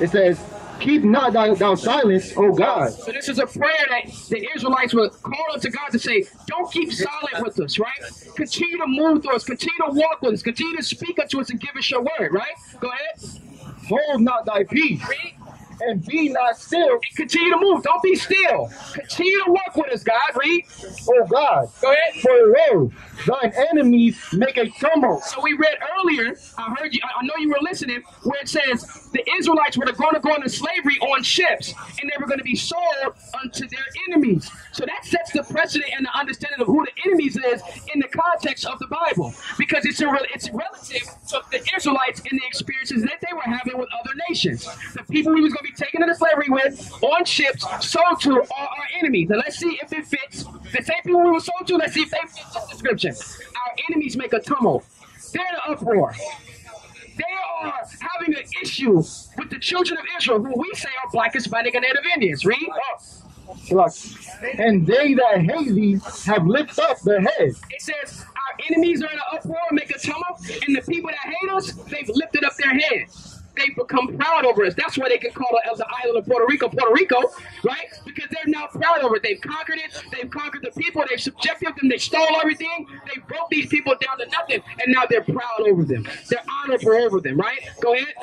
it says, "Keep not thy, thou silence, O God." So this is a prayer that the Israelites were called unto God to say, don't keep silent with us, right? Continue to move through us, continue to walk with us, continue to speak unto us and give us your word, right? Go ahead. Hold not thy peace, Read. And be not still, continue to move. Don't be still. Continue to work with us, God. Read. O God. Go ahead. For lo, thine enemies make a tumult. So we read earlier, I heard you, I know you were listening, where it says the Israelites were going to go into slavery on ships and they were going to be sold unto their enemies. So that sets the precedent and the understanding of who the enemies is in the context of the Bible because it's a, it's relative to the Israelites and the experiences that they were having with other nations. The people we was going to be taken into slavery with on ships sold to are our enemies. And let's see if it fits the same people we were sold to. Let's see if they fit this description. Our enemies make a tumult. They're in an uproar. They are having an issue with the children of Israel, who we say are black, Hispanic, and Native Indians. Read. Oh. And they that hate thee have lifted up their heads. It says our enemies are in an uproar, make a tumult, and the people that hate us, they've lifted up their heads. They've become proud over us. That's why they can call it as the island of Puerto Rico, Puerto Rico, right? Because they're now proud over it. They've conquered it. They've conquered the people. They've subjected them. They stole everything. They broke these people down to nothing, and now they're proud over them. They're honorable over them, right? Go ahead.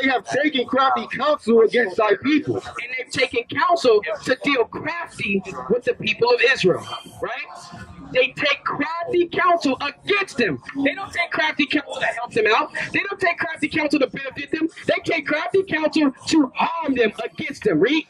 They have taken crafty counsel against thy people. and they've taken counsel to deal crafty with the people of Israel, right? They take crafty counsel against them. They don't take crafty counsel to help them out. They don't take crafty counsel to benefit them. They take crafty counsel to harm them against them. Read.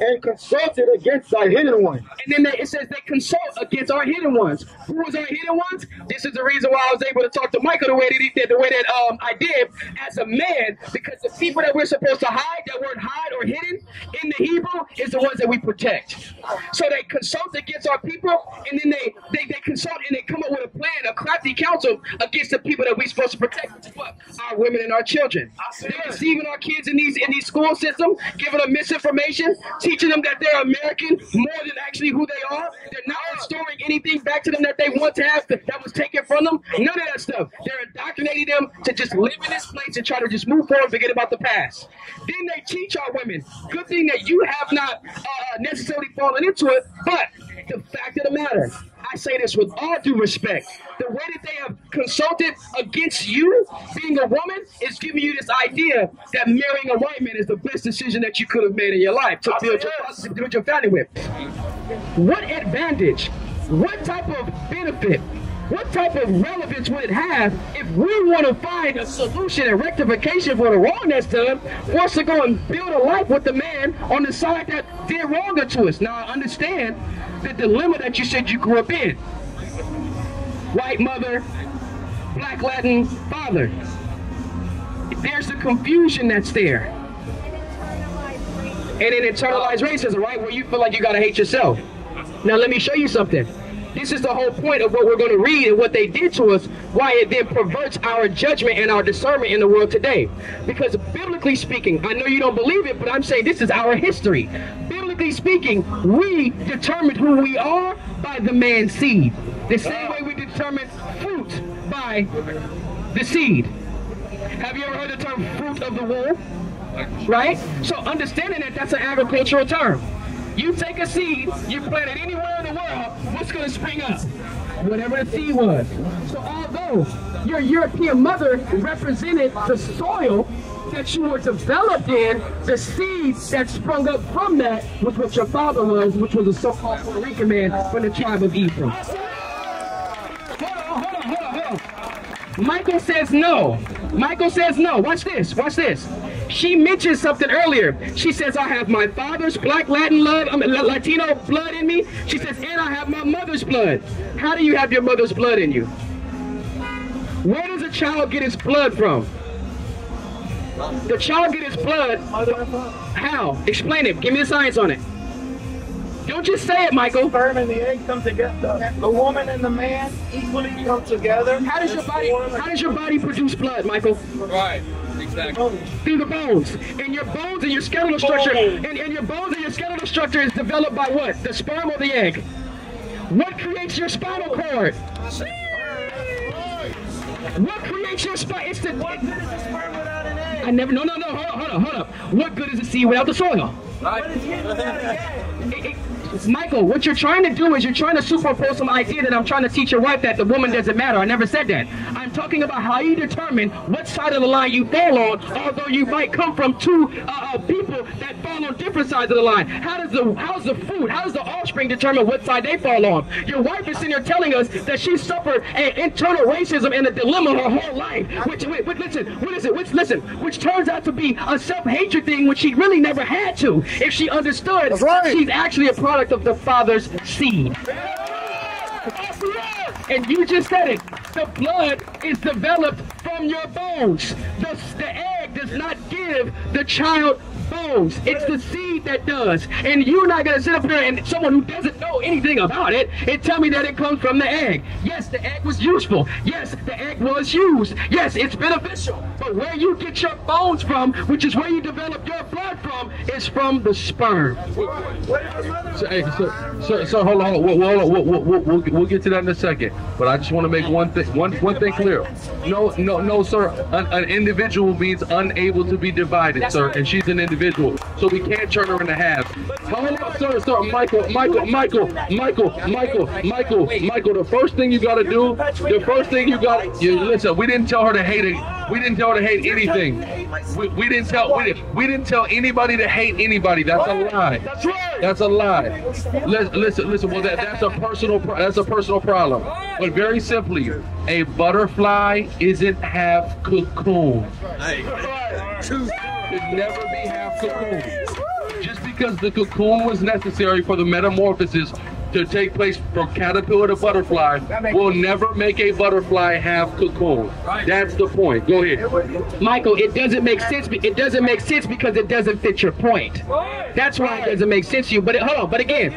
and consulted against thy hidden one. And then they, it says they consult against our hidden ones. Who was our hidden ones? This is the reason why I was able to talk to Michael the way that he did, the way that um, I did as a man, because the people that we're supposed to hide, that word hide or hidden in the Hebrew, is the ones that we protect. So they consult against our people, and then they, they, they consult and they come up with a plan, a crafty counsel against the people that we're supposed to protect, which is what? Our women and our children. They're deceiving our kids in these in these school systems, giving them misinformation, teaching them that they're American more than actually who they are. They're not restoring anything back to them that they want to have that, that was taken from them. None of that stuff. They're indoctrinating them to just live in this place and try to just move forward and forget about the past. Then they teach our women. Good thing that you have not uh, necessarily fallen into it, but the fact of the matter, I say this with all due respect. The way that they have consulted against you, being a woman, is giving you this idea that marrying a white man is the best decision that you could have made in your life to build your, to build your family with. What advantage, what type of benefit, what type of relevance would it have if we want to find a solution and rectification for the wrong that's done, for us to go and build a life with the man on the side that did wrong to us? Now, I understand the dilemma that you said you grew up in. White mother, black Latin father. There's the confusion that's there. And an internalized racism, right? Where you feel like you gotta hate yourself. Now let me show you something. This is the whole point of what we're going to read and what they did to us, why it then perverts our judgment and our discernment in the world today. Because biblically speaking, I know you don't believe it, but I'm saying this is our history. Speaking, we determine who we are by the man's seed. The same way we determine fruit by the seed. Have you ever heard the term fruit of the womb? Right? So understanding that that's an agricultural term. You take a seed, you plant it anywhere in the world, what's going to spring up? Whatever the seed was. So although your European mother represented the soil that you were developed in, the seeds that sprung up from that was what your father was, which was a so-called Puerto Rican man from the tribe of Ephraim. Hold on, hold on, hold on, hold on. Michael says no. Michael says no. Watch this. Watch this. She mentioned something earlier. She says, I have my father's black Latin blood, I mean, Latino blood in me. She says, and I have my mother's blood. How do you have your mother's blood in you? Where does a child get his blood from? The child get his blood. How? Explain it. Give me the science on it. Don't just say it, Michael. sperm and the egg come together. The woman and the man equally come together. How does your body? How does your body produce blood, Michael? Right. Exactly. Through the bones. And your bones and your skeletal structure, and, and your bones and your skeletal structure is developed by what? The sperm or the egg? What creates your spinal cord? What creates your spine? It's the. What good is a sperm without an egg? I never. No, no, no. Hold up, hold up, hold up. What good is a seed without the soil? Right. Michael, what you're trying to do is you're trying to superimpose some idea that I'm trying to teach your wife that the woman doesn't matter. I never said that. I'm talking about how you determine what side of the line you fall on, although you might come from two uh, uh, people that fall on different sides of the line. How does the how's the food, how does the offspring determine what side they fall on? Your wife is sitting here telling us that she suffered an internal racism and a dilemma her whole life. Which, wait, wait, listen, what is it? Which listen, which turns out to be a self-hatred thing, which she really never had to. If she understood, right. she's actually a product product of the Father's seed. And you just said it. The blood is developed from your bones. The, the egg does not give the child bones. It's the seed that does. And you're not going to sit up here and someone who doesn't know anything about it and tell me that it comes from the egg. Yes, the egg was useful. Yes, the egg was used. Yes, it's beneficial. But where you get your bones from, which is where you develop your blood from, is from the sperm. So, hey, so, so, so hold on, we'll, we'll, we'll, we'll, we'll get to that in a second. But I just want to make one thing, one, one thing clear. No, no, no, sir. An, an individual means unable to be divided, sir, and she's an individual individual. So we can't turn her into half. Hold on, sir, sir. Michael, Michael, Michael, Michael, Michael, Michael, Michael. The first thing you gotta do, the first thing you got, you listen. We didn't tell her to hate it. We didn't tell her to hate anything. We, we didn't tell we, didn't, we didn't tell anybody to hate anybody. That's a lie. That's a lie. Listen, listen, listen. Well, that that's a personal that's a personal problem. But very simply, a butterfly isn't half cocoon. Could never be half cocoon. Just because the cocoon was necessary for the metamorphosis to take place from caterpillar to butterfly will never make a butterfly half cocoon. That's the point. Go ahead. Michael, it doesn't make sense. It doesn't make sense because it doesn't fit your point. That's why it doesn't make sense to you. But it, hold on. But again,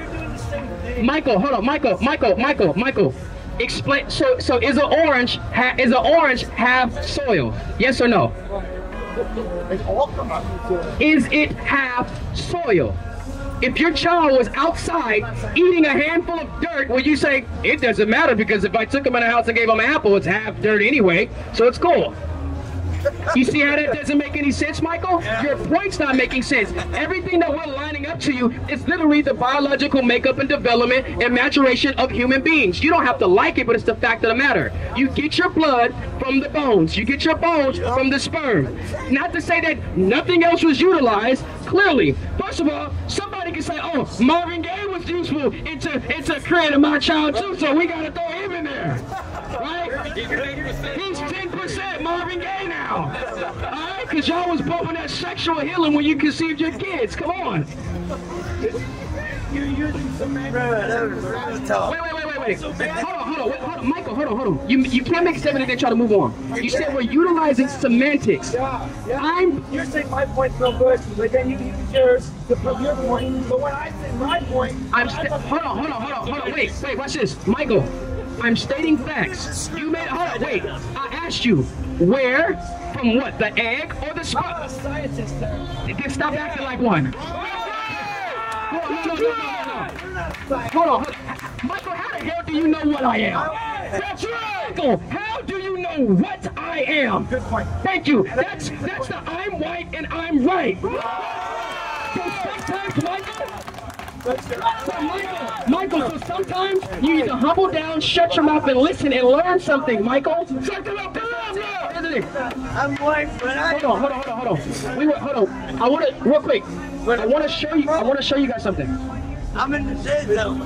Michael, hold on. Michael, Michael, Michael, Michael. Explain. So, so is an orange ha, is an orange have soil? Yes or no? Is it half soil? If your child was outside eating a handful of dirt, would you say, it doesn't matter because if I took him in the house and gave him an apple, it's half dirt anyway, so it's cool. You see how that doesn't make any sense, Michael? Your point's not making sense. Everything that we're lining up to you is literally the biological makeup and development and maturation of human beings. You don't have to like it, but it's the fact of the matter. You get your blood from the bones. You get your bones from the sperm. Not to say that nothing else was utilized. Clearly, first of all, somebody can say, "Oh, Marvin Gaye was useful into into creating my child too," so we gotta throw him in there, right? He's 10% Marvin Gaye now. Alright? Because y'all was bumping that sexual healing when you conceived your kids. Come on. You're using some Wait, wait, wait, wait, wait. Hold on, hold on, hold on. Michael, hold on, hold on. You, you can't make a statement and then try to move on. You said we're utilizing semantics. Yeah, yeah. I'm. You're saying my point's no good, but then you use yours to prove your point. But when I say my point, I'm. St- hold on, hold on, hold on, hold on. Wait, wait. Watch this, Michael. I'm stating facts. You made. Hold on, wait. I asked you where, from what, the egg or the sperm? I'm a scientist, sir. Then stop acting like one. Hold on, no, no, no, no, Hold on. Michael, how the hell do you know what I am? That's right. Michael, how do you know what I am? Good point. Thank you. That's that's the I'm white and I'm right. So sometimes, Michael, so Michael, Michael, so sometimes you need to humble down, shut your mouth, and listen and learn something, Michael. Shut your mouth, I'm white, but I... Hold on, hold on, hold on, hold on. We were, hold on. I want to, real quick, I want to show you, I want to show you guys something. I'm in the zone.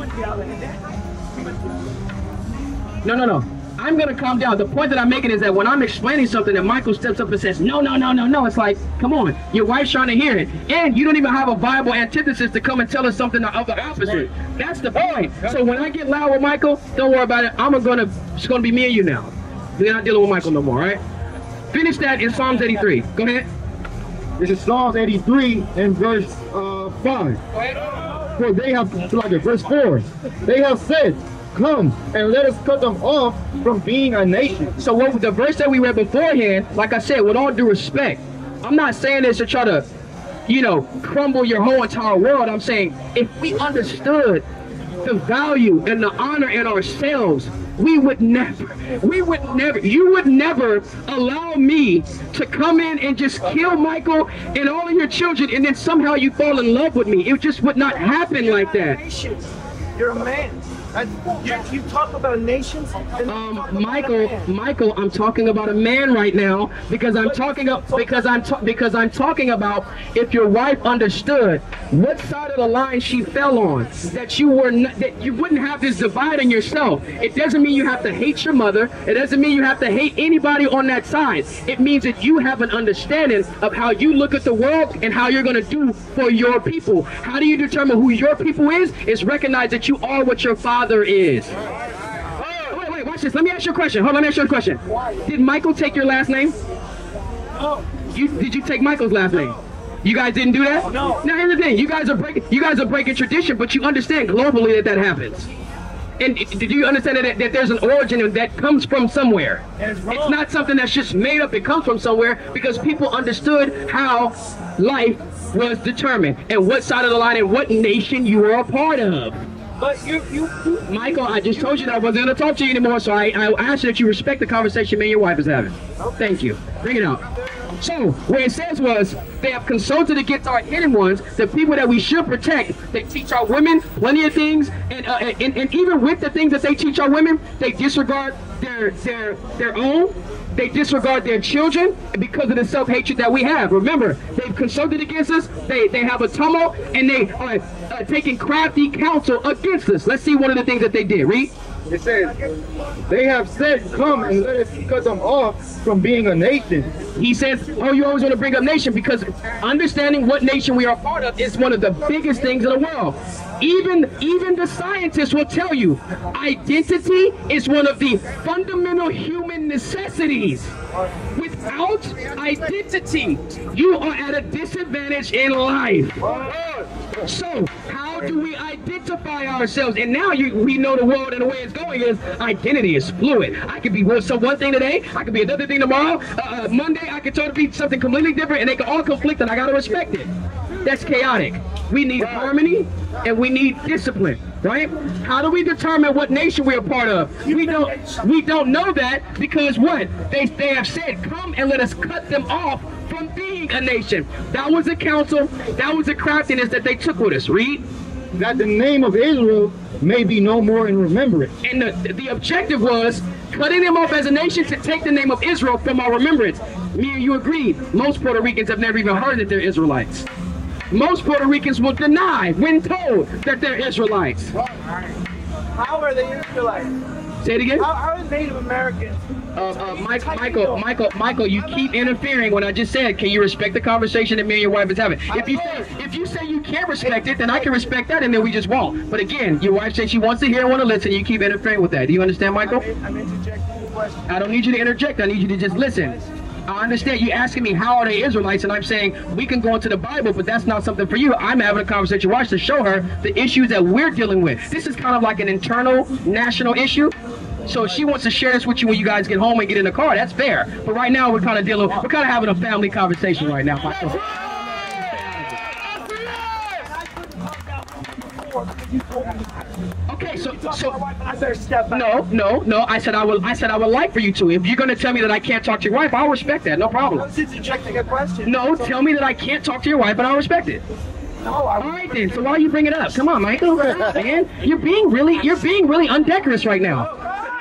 No, no, no. I'm gonna calm down. The point that I'm making is that when I'm explaining something and Michael steps up and says, no, no, no, no, no, it's like, come on, your wife's trying to hear it. And you don't even have a viable antithesis to come and tell us something of the opposite. That's the point. So when I get loud with Michael, don't worry about it. I'm gonna, it's gonna be me and you now. We're not dealing with Michael no more, right? Finish that in Psalms 83. Go ahead. This is Psalms 83 and verse uh, 5. For they have, like it, verse 4. They have said, Come and let us cut them off from being a nation. So what the verse that we read beforehand, like I said, with all due respect, I'm not saying this to try to, you know, crumble your whole entire world. I'm saying if we understood the value and the honor in ourselves, we would never, we would never, you would never allow me to come in and just kill Michael and all of your children and then somehow you fall in love with me. It just would not happen like that. You're a man. You, you talk about nations. Um, Michael. Michael, I'm talking about a man right now because I'm talking up because I'm because I'm talking about if your wife understood what side of the line she fell on, that you were that you wouldn't have this divide in yourself. It doesn't mean you have to hate your mother. It doesn't mean you have to hate anybody on that side. It means that you have an understanding of how you look at the world and how you're going to do for your people. How do you determine who your people is? Is recognize that you are what your father is. Oh, wait, wait, watch this. Let me ask you a question. Hold on, let me ask you a question. Did Michael take your last name? You did you take Michael's last name? You guys didn't do that? No. Now here's the thing. You guys are breaking you guys are breaking tradition, but you understand globally that that happens. And do you understand that, that there's an origin that comes from somewhere? It's. It's not something that's just made up. It comes from somewhere because people understood how life was determined and what side of the line and what nation you were a part of. But you, you, you Michael, I just told you that I wasn't going to talk to you anymore, so I, I ask that you respect the conversation me and your wife is having. Thank you. Bring it out. So, what it says was, they have consulted against our hidden ones, the people that we should protect. They teach our women plenty of things, and, uh, and, and even with the things that they teach our women, they disregard their, their, their own. They disregard their children because of the self-hatred that we have. Remember, they've consulted against us. They they have a tumult and they are uh, taking crafty counsel against us. Let's see one of the things that they did. Read. It says, they have said, come and let us cut them off from being a nation. He says, "Oh, you always want to bring up nation because understanding what nation we are part of is one of the biggest things in the world. Even even the scientists will tell you, identity is one of the fundamental human necessities. Without identity, you are at a disadvantage in life. So, how do we identify ourselves? And now you, we know the world and the way it's going is identity is fluid. I could be one- so one thing today, I could be another thing tomorrow. Uh, uh, Monday, I could totally be something completely different, and they can all conflict, and I gotta respect it. That's chaotic. We need harmony and we need discipline, right? How do we determine what nation we're a part of? We don't we don't know that because what? They they have said, come and let us cut them off from being a nation. That was a counsel, that was a craftiness that they took with us. Read. That the name of Israel may be no more in remembrance. And the, the objective was cutting them off as a nation to take the name of Israel from our remembrance. Me and you agreed. Most Puerto Ricans have never even heard that they're Israelites. Most Puerto Ricans will deny when told that they're Israelites. how are they Israelites? Say it again. How, how are Native Americans? Uh, uh, Mike, Michael, Michael, Michael, you keep interfering when I just said, can you respect the conversation that me and your wife is having? If you say, if you say you can't respect it, then I can respect that, and then we just won't. But again, your wife says she wants to hear and want to listen. You keep interfering with that. Do you understand, Michael? I'm interjecting the question. I don't need you to interject. I need you to just listen. I understand you asking me how are they Israelites, and I'm saying we can go into the Bible, but that's not something for you. I'm having a conversation. Watch to show her the issues that we're dealing with. This is kind of like an internal national issue. So she wants to share this with you when you guys get home and get in the car, that's fair. But right now we're kind of dealing, we're kind of having a family conversation right now. Okay, so so I better step back. no, no, no. I said I will. I said I would like for you to. If you're gonna tell me that I can't talk to your wife, I'll respect that. No problem. was interjecting a question. No, tell me that I can't talk to your wife, but I'll respect it. No, I All right then. So why you bring it up? Come on, Michael. Man, you're being really, you're being really undecorous right now. Oh,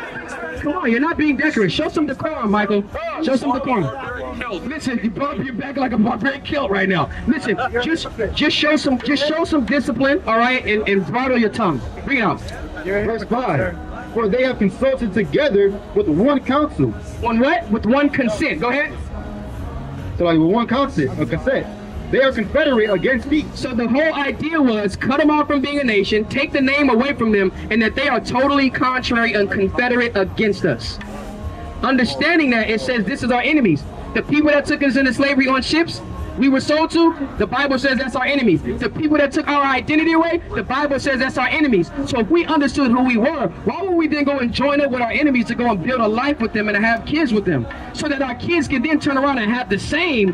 Come on, you're not being decorous. Show some decorum, Michael. Show some decorum. No, listen, you brought your back like a barbarian kilt right now. Listen, just, just show some, just show some discipline, all right, and, and bridle your tongue. Bring it out. Verse 5. For they have consulted together with one council. One what? With one consent. Go ahead. So like with one council, a consent. They are confederate against thee. So the whole idea was cut them off from being a nation, take the name away from them, and that they are totally contrary and confederate against us. Understanding that, it says this is our enemies. The people that took us into slavery on ships, we were sold to, the Bible says that's our enemies. The people that took our identity away, the Bible says that's our enemies. So if we understood who we were, why would we then go and join up with our enemies to go and build a life with them and to have kids with them? So that our kids can then turn around and have the same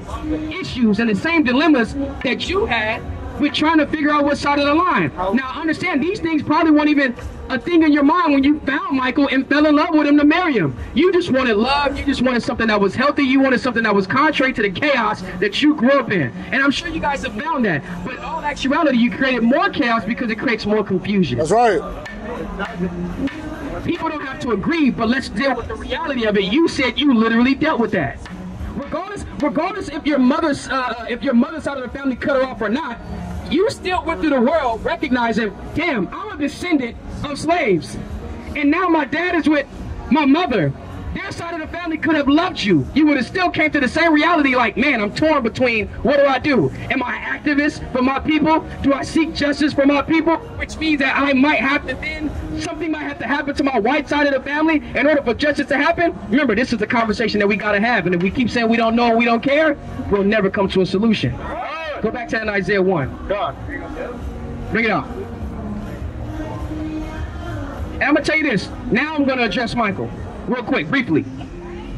issues and the same dilemmas that you had with trying to figure out what side of the line. Now understand these things probably won't even a thing in your mind when you found Michael and fell in love with him to marry him. You just wanted love. You just wanted something that was healthy. You wanted something that was contrary to the chaos that you grew up in. And I'm sure you guys have found that. But in all actuality, you created more chaos because it creates more confusion. That's right. People don't have to agree, but let's deal with the reality of it. You said you literally dealt with that. Regardless, regardless if your mother's uh, if your mother's side of the family cut her off or not, you still went through the world recognizing, damn, I'm a descendant of slaves. And now my dad is with my mother. Their side of the family could have loved you. You would have still came to the same reality like, man, I'm torn between what do I do? Am I an activist for my people? Do I seek justice for my people? Which means that I might have to then, something might have to happen to my white side of the family in order for justice to happen. Remember, this is the conversation that we got to have. And if we keep saying we don't know we don't care, we'll never come to a solution. Go back to Isaiah 1. God. Bring it up. And I'm gonna tell you this. Now I'm gonna address Michael, real quick, briefly.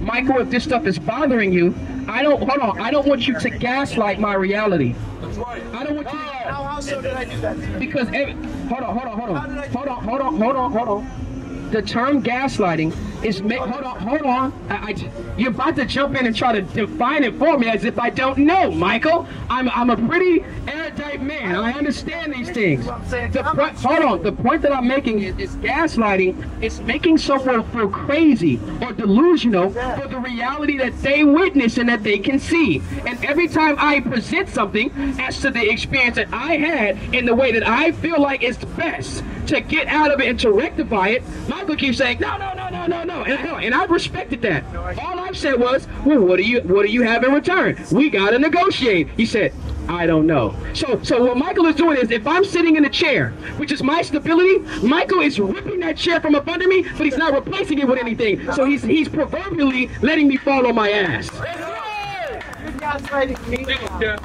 Michael, if this stuff is bothering you, I don't hold on. I don't want you to gaslight my reality. That's right. I don't want you. How, how so did I do that? Because every, hold on, hold on, hold on, hold on, hold on, hold on, hold on. The term gaslighting is ma- hold on, hold on. I, I, you're about to jump in and try to define it for me as if I don't know, Michael. I'm I'm a pretty erudite man. I understand these things. The point, hold on. The point that I'm making is, is gaslighting. It's making someone feel crazy or delusional for the reality that they witness and that they can see. And every time I present something as to the experience that I had in the way that I feel like it's best to get out of it and to rectify it, Michael keeps saying, no, no, no, no, no, no. And, no, and I respected that. All I've said was, well, what do you what do you have in return? We gotta negotiate. He said, I don't know. So so what Michael is doing is if I'm sitting in a chair, which is my stability, Michael is ripping that chair from up under me, but he's not replacing it with anything. So he's he's proverbially letting me fall on my ass. You're gaslighting me.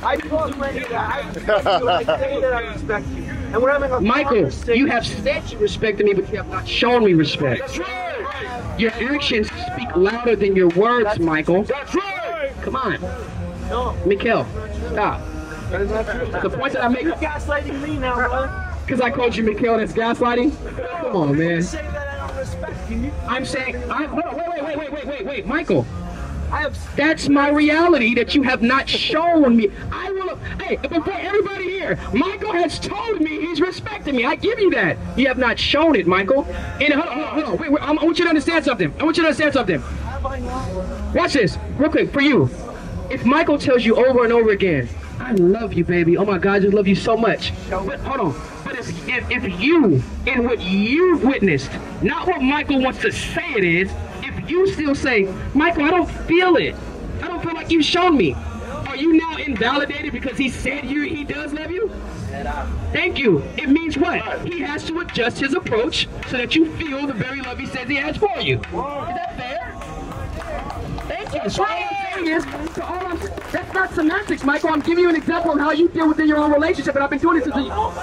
I told you that. I respect you. I say that I respect you. And we're having a Michael, you have said you respected me, but you have not shown me respect. Your actions speak louder than your words, Michael. That's right. Come on. No, Mikhail, stop. That is not true. The point that I make, You're gaslighting me now, brother. because I called you Mikhail, that's gaslighting? Come on, man. Say that I don't respect you. I'm saying, I, hold on, wait, wait, wait, wait, wait, wait, wait, Michael. I have That's my reality that you have not shown me. I will, hey, before everybody here, Michael has told me he's respecting me. I give you that. You have not shown it, Michael. And hold on, hold on, hold on. Wait, wait, I want you to understand something. I want you to understand something. have I not? Watch this, real quick, for you. If Michael tells you over and over again, I love you, baby. Oh my God, I just love you so much. But hold on. But if, if, you, in what you've witnessed, not what Michael wants to say it is, if you still say, Michael, I don't feel it. I don't feel like you've shown me. Are you now invalidated because he said you he does love you? Thank you. It means what? He has to adjust his approach so that you feel the very love he says he has for you. Is that fair? Thank you. Saying is, that's not semantics, Michael. I'm giving you an example of how you deal within your own relationship, and I've been doing this since. The, hold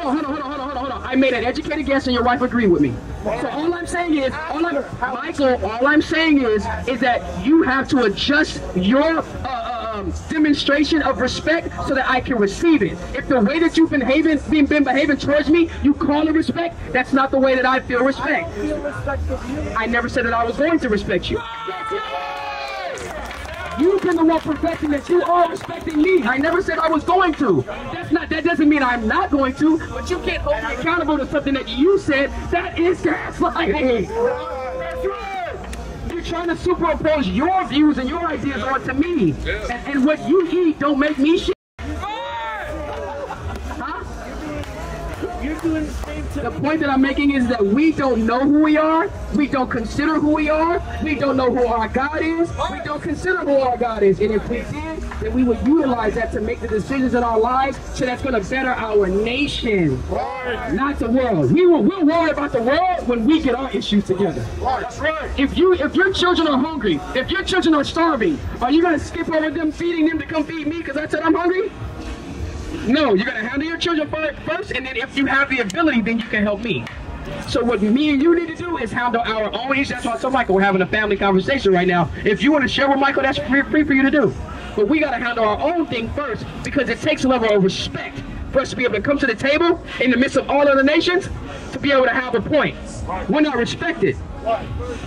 on, hold on, hold on, hold on, hold on, on. I made an educated guess, and your wife agreed with me. So all I'm saying is, all I'm, Michael, all I'm saying is, is that you have to adjust your. Uh, um, demonstration of respect so that I can receive it. If the way that you've been behaving, been, been behaving towards me, you call it respect, that's not the way that I feel respect. feel respect. I never said that I was going to respect you. You've been the one perfecting that you are respecting me. I never said I was going to. That's not. That doesn't mean I'm not going to. But you can't hold me accountable to something that you said. That is gaslighting. That's right. Trying to superimpose your views and your ideas onto me. And, and what you eat don't make me shit. Huh? You're doing the same to The point that I'm making is that we don't know who we are, we don't consider who we are, We don't know who our God is. We don't consider who our God is. And if we did, then we would utilize that to make the decisions in our lives so that's going to better our nation, not the world. We will we'll worry about the world when we get our issues together. That's right. If you if your children are hungry, if your children are starving, are you going to skip over them feeding them to come feed me because I said I'm hungry? No, you're to handle your children first, and then if you have the ability, then you can help me. So what me and you need to do is handle our own issues. That's why I told Michael we're having a family conversation right now. If you want to share with Michael, that's free, free for you to do. But we got to handle our own thing first because it takes a level of respect for us to be able to come to the table in the midst of all other nations to be able to have a point. We're not respected.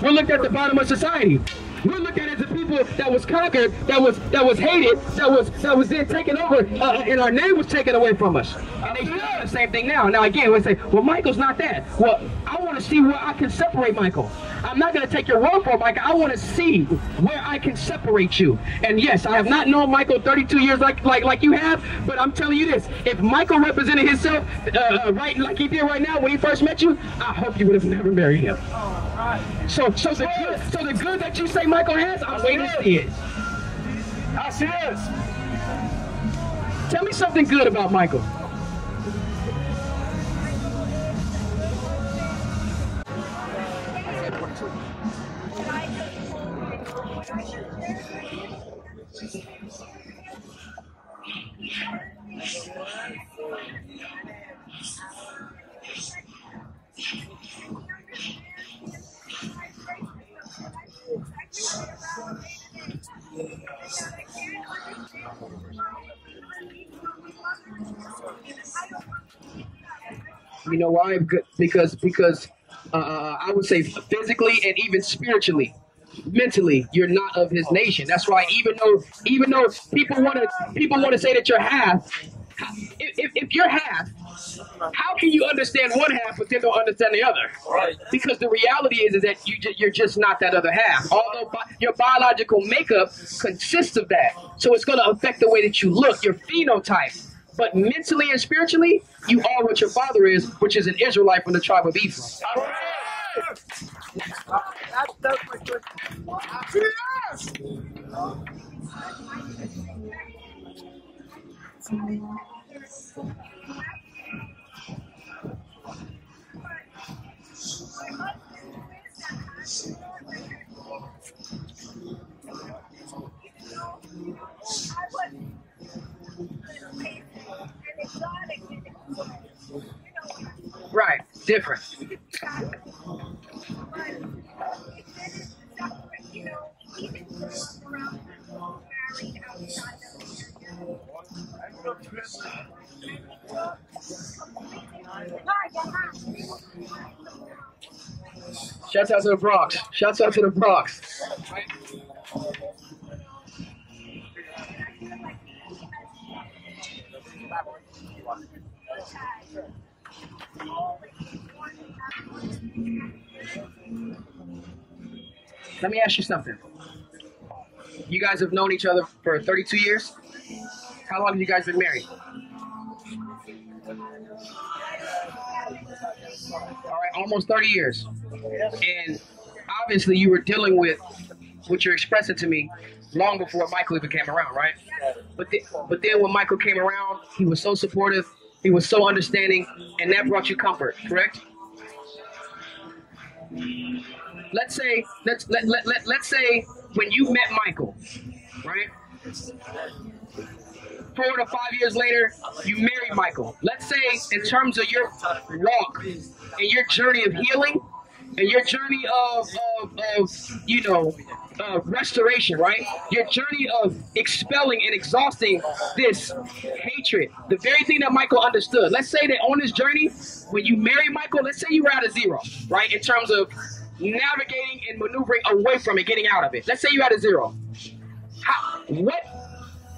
We're looked at the bottom of society. We're looked at as the people that was conquered, that was that was hated, that was that was then taken over, uh, and our name was taken away from us. And they do the same thing now. Now again, we say, well, Michael's not that. Well, I want to see where I can separate Michael. I'm not going to take your word for it, Michael. I want to see where I can separate you. And yes, I have not known Michael 32 years like like like you have, but I'm telling you this: if Michael represented himself uh, uh, right like he did right now when he first met you, I hope you would have never married him. So, so the good, so the good that you say Michael has, I'm waiting to see it. That's it. Tell me something good about Michael. Know why? Becau- Because because uh, I would say physically and even spiritually, mentally, you're not of his nation. That's why even though even though people want to people want to say that you're half, if, if, if you're half, how can you understand one half but then don't understand the other? Because the reality is is that you you're just not that other half. Although bi- your biological makeup consists of that, so it's going to affect the way that you look, your phenotype. But mentally and spiritually, you are what your father is, which is an Israelite from the tribe of Ephraim. That's, Right, different. Shouts out to the Bronx. Shouts out to the Bronx. Let me ask you something. You guys have known each other for 32 years? How long have you guys been married? All right, almost 30 years. And obviously, you were dealing with what you're expressing to me long before Michael even came around, right? But th- but then when Michael came around, he was so supportive, he was so understanding, and that brought you comfort, correct? Let's say let's let, let, let, let's say when you met Michael, right? Four to five years later, you married Michael. Let's say in terms of your walk and your journey of healing and your journey of, of, of you know, uh, restoration, right? Your journey of expelling and exhausting this hatred, the very thing that Michael understood. Let's say that on this journey, when you marry Michael, let's say you were at a zero, right? In terms of navigating and maneuvering away from it, getting out of it. Let's say you had a zero. How, what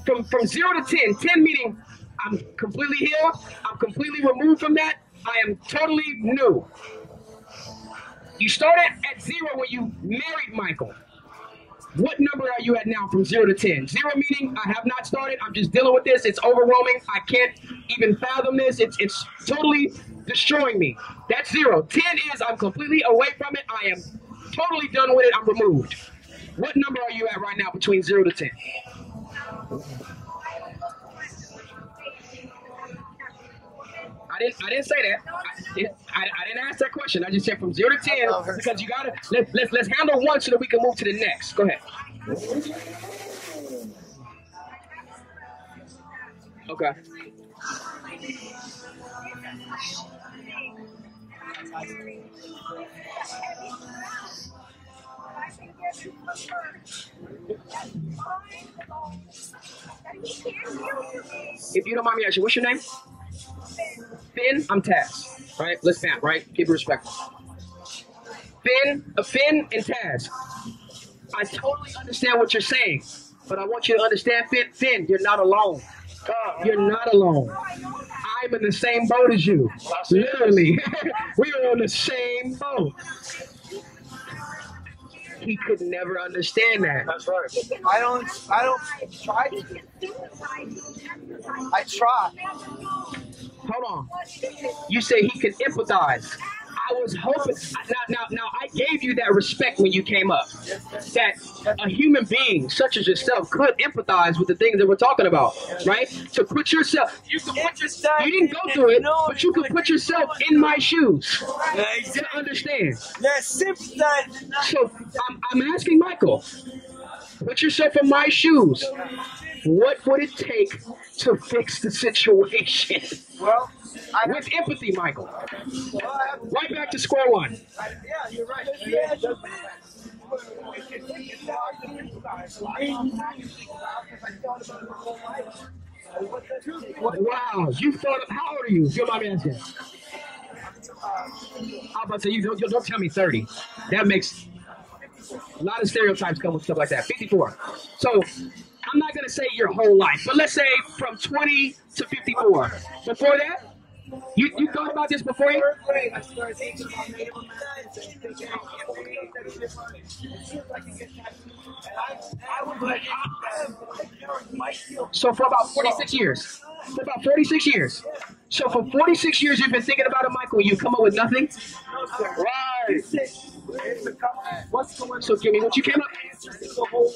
from from zero to 10, 10 meaning I'm completely healed, I'm completely removed from that, I am totally new. You started at zero when you married Michael. What number are you at now from zero to 10? Zero meaning I have not started. I'm just dealing with this. It's overwhelming. I can't even fathom this. It's, it's totally destroying me. That's zero. 10 is I'm completely away from it. I am totally done with it. I'm removed. What number are you at right now between zero to 10? Didn't. I didn't say that. I, didn't- I, I didn't ask that question. I just said from zero to ten because you gotta let, let's let's handle one so that we can move to the next. Go ahead. Okay. If you don't mind me asking, what's your name? Finn. I'm Taz. Right. Let's Finn. Right. Keep it respectful. Finn. A Finn and Taz. I totally understand what you're saying, but I want you to understand, Finn. Finn, you're not alone. You're not alone. I'm in the same boat as you. Literally. we are on the same boat. He could never understand that. That's right. I don't. I don't try to. I try. Hold on. You say he can empathize. I was hoping. Now, now, now, I gave you that respect when you came up. That a human being such as yourself could empathize with the things that we're talking about, right? To put yourself, you put yourself. You didn't go through it, but you can put yourself in my shoes to understand. So I'm, I'm asking Michael, put yourself in my shoes. What would it take to fix the situation? Well, I With empathy, Michael. well, I Right back to square one. yeah, you're right. Yeah, Wow, you thought. How old are you? You're my man. I'm about to say you don't, don't tell me 30. That makes a lot of stereotypes come with stuff like that. 54. So I'm not gonna say your whole life, but let's say from 20 to 54. Before that, you, you thought about this before? you- So for about 46 years. For about 46 years. So for 46 years you've been thinking about it, Michael. You come up with nothing. right. So give me what you came up.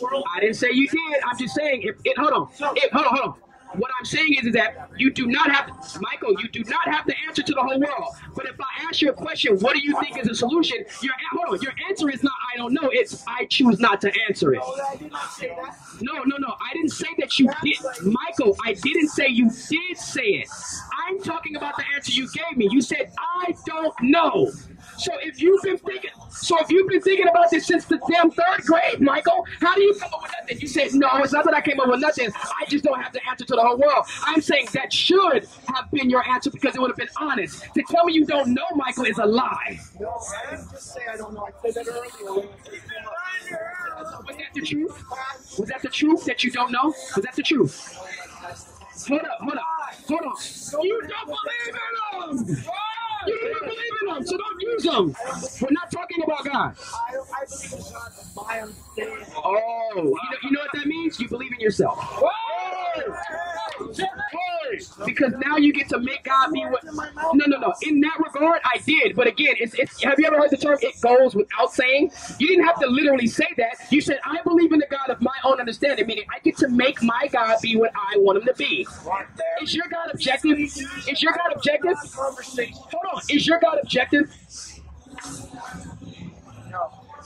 World. I didn't say you did. I'm just saying. If it, hold on. If, hold on. Hold on. What I'm saying is, is that you do not have, Michael. You do not have the answer to the whole world. But if I ask you a question, what do you think is a solution? Your hold on. Your answer is not I don't know. It's I choose not to answer it. I did not say that. No, no, no. I didn't say that you did, Michael. I didn't say you did say it. I'm talking about the answer you gave me. You said I don't know. So if you've been thinking, so if you've been thinking about this since the damn third grade, Michael, how do you come up with nothing? You said no. It's not that I came up with nothing. I just don't have the answer to the whole world. I'm saying that should have been your answer because it would have been honest. To tell me you don't know, Michael, is a lie. No, I didn't just say I don't know. I said that earlier. Was that the truth? Was that the truth that you don't know? Was that the truth? Hold up, hold up, hold on. You don't believe in them. You don't believe in them, We're not talking about God. I, I believe in God. Oh, you know, you know what that means? You believe in yourself. Because now you get to make God be what. No, no, no. In that regard, I did. But again, it's, it's. Have you ever heard the term "it goes without saying"? You didn't have to literally say that. You said, "I believe in the God of my own understanding," meaning I get to make my God be what I want him to be. Is your God objective? Is your God objective? Hold on. Is your God objective?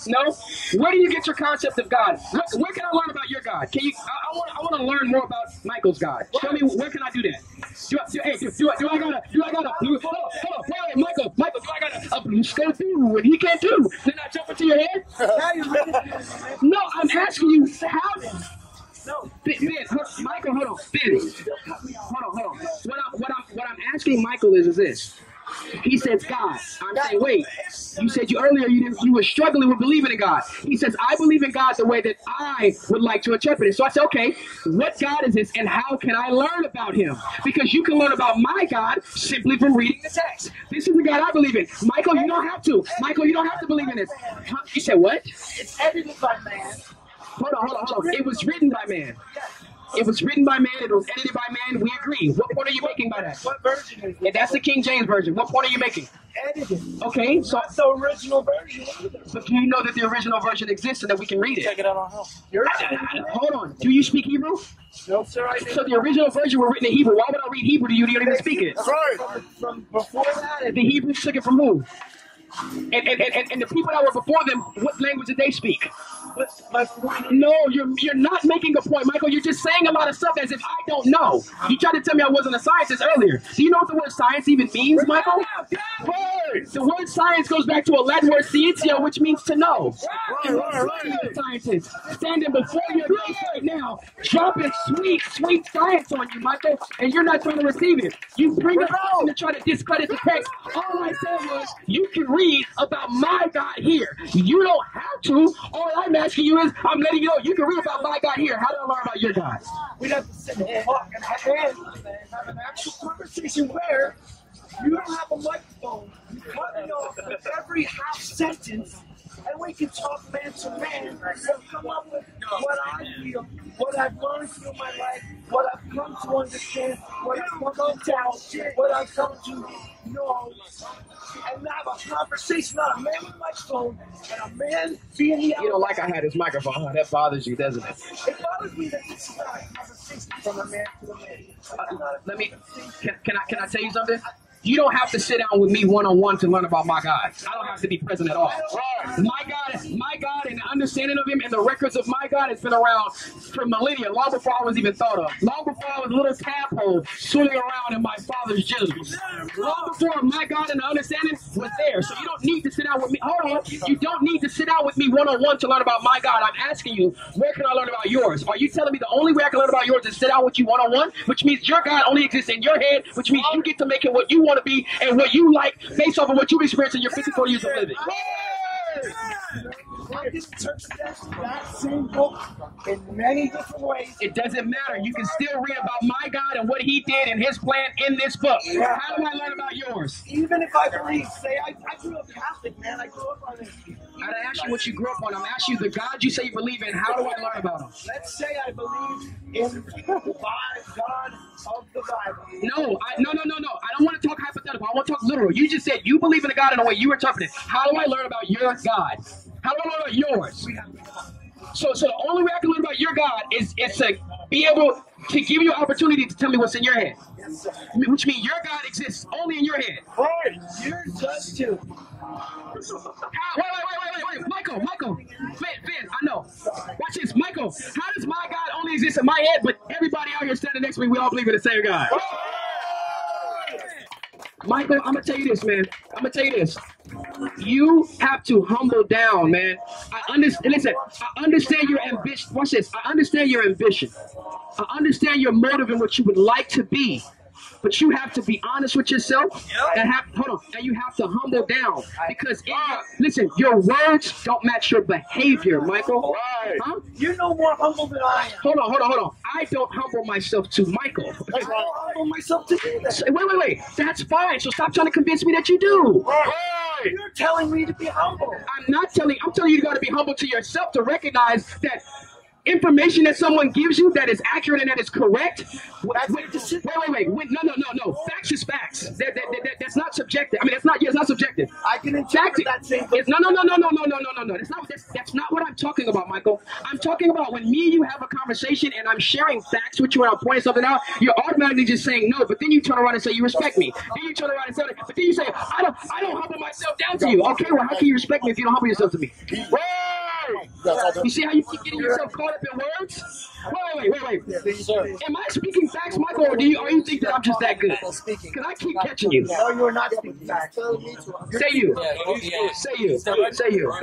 No. Where do you get your concept of God? Where, where can I learn about your God? Can you? I, I want. I want to learn more about Michael's God. Show me where can I do that? Do I, do, hey, do, do, I, do I gotta? Do I gotta? Hold on, hold on. Wait, wait, Michael, Michael, do I gotta a blue scope do and he can't do? Then I jump into your head? Now you're ready. No, I'm asking you how. No. Ben, ben, hold, Michael, hold on. Ben, hold on, hold on. What I'm, what I'm, what I'm asking Michael is, is this. He says God. I'm saying, wait. You said you earlier you didn't, you were struggling with believing in God. He says, I believe in God the way that I would like to interpret it. So I said, okay, what God is this, and how can I learn about Him? Because you can learn about my God simply from reading the text. This is the God I believe in. Michael, you don't have to. Michael, you don't have to believe in this. You said what? It's edited by man. Hold on, hold on, hold on. It was written by man. It was written by man. It was edited by man. We agree. What point are you making by that? What version is Yeah, it? that's the King James version. What point are you making? Edited. Okay, so Not the original version but do you know that the original version exists and that we can read it? Check it out on home. You're Hold on. Do you speak Hebrew? No, sir, I So the original version were written in Hebrew. Why would I read Hebrew to you? You don't even speak it. From, from before that, The Hebrews took it from who? And, and, and, and the people that were before them, what language did they speak? But my point No, you're you're not making a point, Michael. You're just saying a lot of stuff as if I don't know. You tried to tell me I wasn't a scientist earlier. Do you know what the word science even means, Michael? The word science goes back to a Latin word scientia, which means to know. And you're scientist standing before your face right now, dropping sweet, sweet science on you, Michael, and you're not trying to receive it. You bring up something to try to discredit the text. All I said was you can read about my God here. You don't have to. All I'm asking you is I'm letting you know you can read about my God here. How do I learn about your God? we'd have to sit and talk and have, an actual conversation where you don't have a microphone. You cut me off every half sentence, and we can talk man to man and come up with what I feel, what I've learned through my life, what I've come to understand, what I've come to doubt, what I've come to know, and have a conversation, not a man with a microphone, and a man being the You don't like I had this microphone. huh? That bothers you, doesn't it? It bothers me that this is not a conversation from a man to a man. Uh, let me. Can, can I can I tell you something? You don't have to sit down with me one on one to learn about my God. I don't have to be present at all. My God, my God, and the understanding of Him and the records of my God has been around for millennia, long before I was even thought of. Long before I was a little tadpole swimming around in my father's juice. Long before my God and understanding was there. So you don't need to sit out with me. Hold on. You don't need to sit out with me one on one to learn about my God. I'm asking you, where can I learn about yours? Are you telling me the only way I can learn about yours is sit out with you one on one, which means your God only exists in your head, which means you get to make it what you want to be and what you like based off of what you've experienced in your 54 years of living. I can interpret that, that same book in many different ways. It doesn't matter. You can still read about my God and what He did and His plan in this book. How do I learn about yours? Even if I believe, say, I, I grew up Catholic, man. I grew up on this. I didn't ask you what you grew up on. I'm asking you the God you say you believe in. How do I learn about Him? Let's say I believe in the God of the Bible. No, I, no, no, no, no. I don't want to talk hypothetical. I want to talk literal. You just said you believe in a God in a way you interpret it. How do I learn about your God? How do I learn about yours? So, so the only way I can learn about your God is, is to be able to give you an opportunity to tell me what's in your head. Which means your God exists only in your head. Right. Yours does too. How, wait, wait, wait, wait, wait, Michael, Michael, Finn, Finn, I know. Watch this, Michael. How does my God only exist in my head, but everybody out here standing next to me, we all believe in the same God? Michael, I'm gonna tell you this, man. I'm gonna tell you this. You have to humble down, man. I understand. Listen, I understand your ambition. Watch this. I understand your ambition. I understand your motive and what you would like to be. But you have to be honest with yourself and have hold on, and you have to humble down because in listen, your words don't match your behavior, Michael. Huh? You're no more humble than I am. Hold on, hold on, hold on. I don't humble myself to Michael. I don't humble myself to that. Wait, wait, wait. That's fine. So stop trying to convince me that you do. You're telling me to be humble. I'm not telling. I'm telling you, you got to be humble to yourself to recognize that information that someone gives you that is accurate and that is correct. Wait, wait, wait, wait. No, no, no, no. Facts is facts. That, that, that, that- that's not subjective. I mean, that's not. Yeah, it's not subjective. I can interpret that same it's, no, no, no, no, no, no, no, no, no, no. That's not. That's, that's not what I'm talking about, Michael. I'm talking about when me and you have a conversation and I'm sharing facts with you and I'm pointing something out. You're automatically just saying no, but then you turn around and say you respect me. Then you turn around and say, but then you say I don't, I don't humble myself down to you. Okay, well, how can you respect me if you don't humble yourself to me? You see how you keep getting yourself caught up in words? Wait, wait, wait, wait. Am I speaking facts, Michael, or do you, or you think that I'm just that good? Because I keep catching you. No, you are not speaking facts. Say you. Say you. Say you.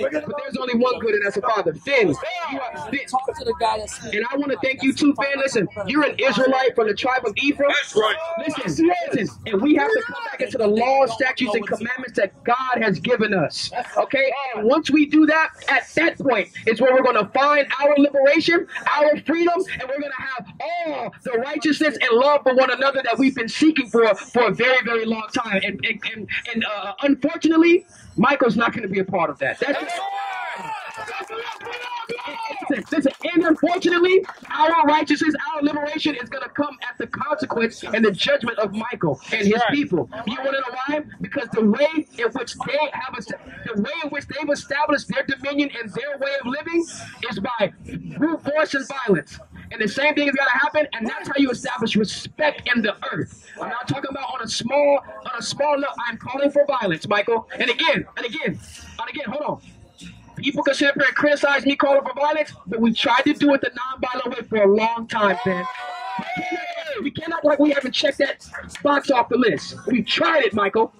But there's only one good, and that's the Father. Finn, you are Finn. Talk to the guy that's And I want to thank you too, Finn. Listen, you're an Israelite from the tribe of Ephraim. That's right. Listen, listen, and we have to come back into the laws, statutes, and commandments that God has given us. Okay? And once we do that, at that point is where we're going to find our liberation, our freedom, and we're going to have all the righteousness and love for one another that we've been seeking for for a very, very long time. And and and, and uh, unfortunately, Michael's not going to be a part of that. That's and, and listen, listen. And unfortunately, our righteousness, our liberation is going to come at the consequence and the judgment of Michael and his people. You want to know why? Because the way in which they have, the way in which they've established their dominion and their way of living is by brute force and violence. And the same thing is going to happen, and that's how you establish respect in the earth. I'm not talking about on a small, on a small level. I'm calling for violence, Michael. And again, and again, and again. Hold on. People can sit up here and criticize me calling for violence, but we tried to do it the non-violent way for a long time, man. We cannot, like we haven't checked that box off the list. We tried it, Michael.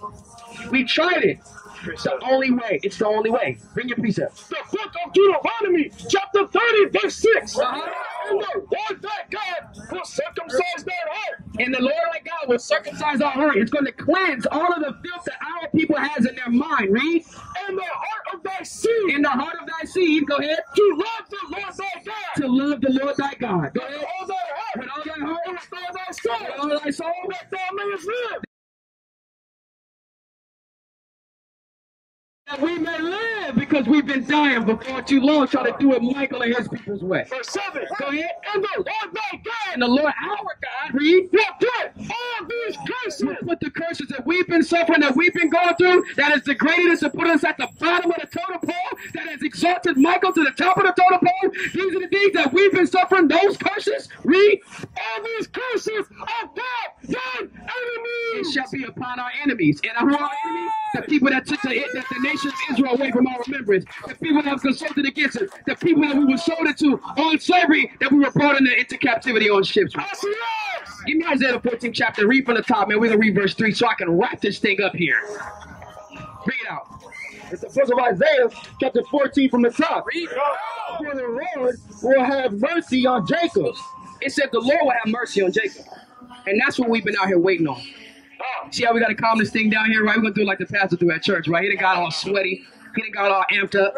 We tried it. It's the only way. It's the only way. Bring your precept. The book of Deuteronomy, chapter 30, verse 6. Uh-huh. And the Lord thy God will circumcise thy heart. And the Lord thy God will circumcise our heart. It's going to cleanse all of the filth that our people has in their mind. Read. And the heart of thy seed. In the heart of thy seed, go ahead. To love the Lord thy God. To love the Lord thy God. Go ahead. With all thy heart. With all thy heart. And with all thy soul. With all thy soul. That thou mayest live. That we may live because we've been dying for far too long trying to do it Michael and his people's way. Verse 7. Go ahead. And the Lord thy God. And the Lord our God, read. will put will put the curses that we've been suffering, that we've been going through, that has degraded us and put us at the bottom of the totem pole, that has exalted Michael to the top of the totem pole. These are the things that we've been suffering, those curses. Read. All these curses of God, thine It shall be upon our enemies. And our enemies? The people that took the, the nation of Israel away from our remembrance. The people that have consulted against us. The people that we were sold into on slavery, that we were brought into, into captivity on ships. Yes. Give me Isaiah the 14th chapter. Read from the top, man. We're going to read verse 3 so I can wrap this thing up here. Read it out. It's the book of Isaiah, chapter 14 from the top. Read. For the Lord will have mercy on Jacob. It said the Lord will have mercy on Jacob. And that's what we've been out here waiting on. See how we got to calm this thing down here, right? We're going to do it like the pastor do at church, right? He done got all sweaty. He done got all amped up.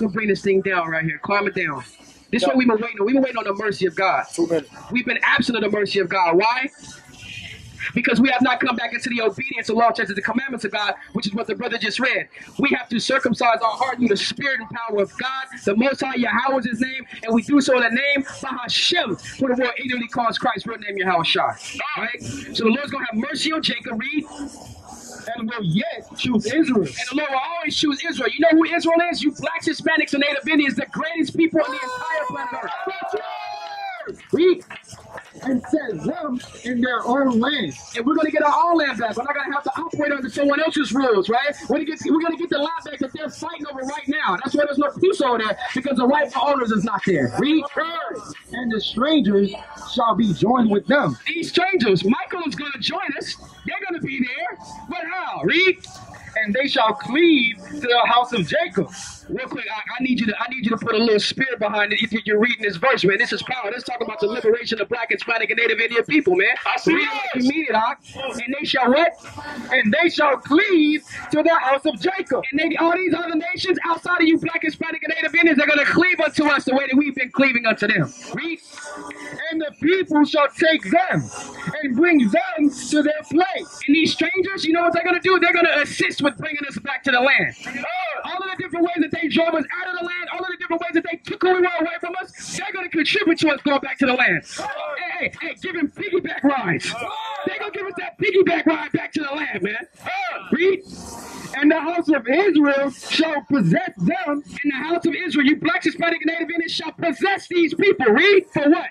We'll bring this thing down right here. Calm it down. This is what we've been waiting on. We've been waiting on the mercy of God. We've been absent of the mercy of God. Why? Because we have not come back into the obedience of law, and the commandments of God, which is what the brother just read. We have to circumcise our heart through the spirit and power of God, the Most High Yahweh is His name, and we do so in the name Bahashem, for the word ignorantly calls Christ, real name Yahweh Shai. Right? So the Lord's gonna have mercy on Jacob. Read. And will yet choose Israel. And the Lord will always choose Israel. You know who Israel is? You blacks, Hispanics, and Native Indians, the greatest people on the entire planet Earth. Read. And set them in their own land. And we're gonna get our own land back. We're not gonna have to operate under someone else's rules, right? We're gonna get gonna get the land back that they're fighting over right now. That's why there's no peace over there because the rightful owners is not there. Read. And the strangers shall be joined with them. These strangers, Michael is gonna join us. They're gonna be there. But how? Read. And they shall cleave to the house of Jacob. Real quick, I, I need you to I need you to put a little spirit behind it if you- you're reading this verse, man. This is power. Let's talk about the liberation of black, Hispanic, and Native Indian people, man. I see Read it you mean it, Doc. And they shall what? And they shall cleave to the house of Jacob. And they, all these other nations outside of you, black, Hispanic, and Native Indians, they're going to cleave unto us the way that we've been cleaving unto them. Read. And the people shall take them and bring them to their place. And these strangers, you know what they're going to do? They're going to assist with bringing us back to the land. All of the different ways that they drove us out of the land, different ways that they took were away from us, they're going to contribute to us going back to the land. Hey, hey, hey, give them piggyback rides. They're going to give us that piggyback ride back to the land, man. Read. And the house of Israel shall possess them In the house of Israel, you blacks, Hispanic, and Native Indians shall possess these people. Read. For what?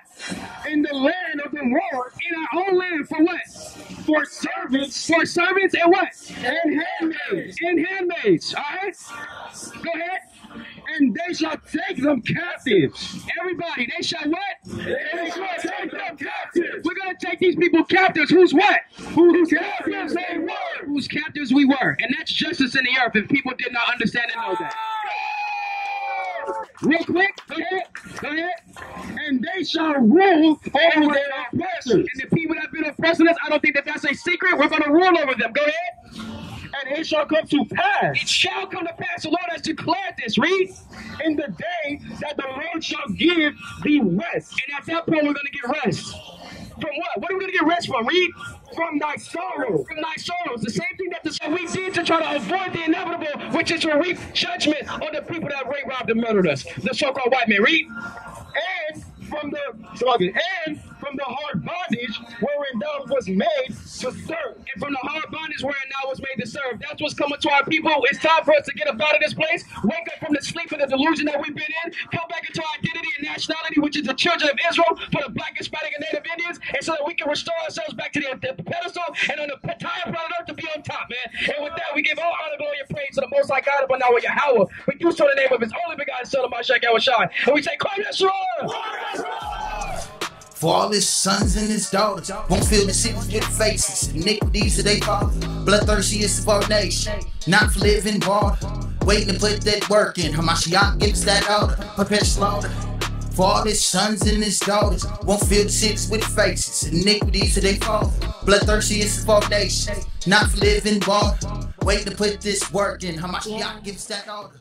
in the land of the Lord In our own land. For what? for servants For servants and what? and handmaids. And handmaids. All right? Go ahead. And they shall take them captives. Everybody, they shall what? They shall take them captives. We're gonna take these people captives. Who's what? Who's captives they were. Whose captives we were. And that's justice in the earth if people did not understand and know that. Real quick, go ahead. Go ahead. And they shall rule over their oppressors. And the people that have been oppressing us, I don't think that that's a secret. We're gonna rule over them. Go ahead. And it shall come to pass It shall come to pass. The Lord has declared this. Read. in the day that the Lord shall give thee rest And at that point, we're gonna get rest. From what? What are we gonna get rest from? Read. from thy sorrow. From thy sorrows. The same thing that the, we did to try to avoid the inevitable, which is to reap judgment on the people that raped, robbed, and murdered us. The so-called white man. Read. And from the and from the hard bondage wherein thou was made to serve. And from the hard bondage wherein thou was made to serve. That's what's coming to our people. It's time for us to get up out of this place, wake up from the sleep and the delusion that we've been in, come back into our identity and nationality, which is the children of Israel, for the black, Hispanic, and Native Indians, and so that we can restore ourselves back to the, the pedestal and on the entire planet Earth to be on top, man. And with that, we give all honor, glory, and praise to the Most High God, now with Yahweh. We do so in the name of His only begotten Son, of Mashiach Yahushua. And we say, Call Yeshua! For all his sons and his daughters won't fill the cities with faces. Iniquities of they father, bloodthirstiest of our nation. Not for living water, waiting to put that work in. Hamashiach gives that order, prepare slaughter. For all his sons and his daughters won't fill the cities with faces. Iniquities of they father, bloodthirstiest of our nation. Not for living water, waiting to put this work in. Hamashiach gives that order.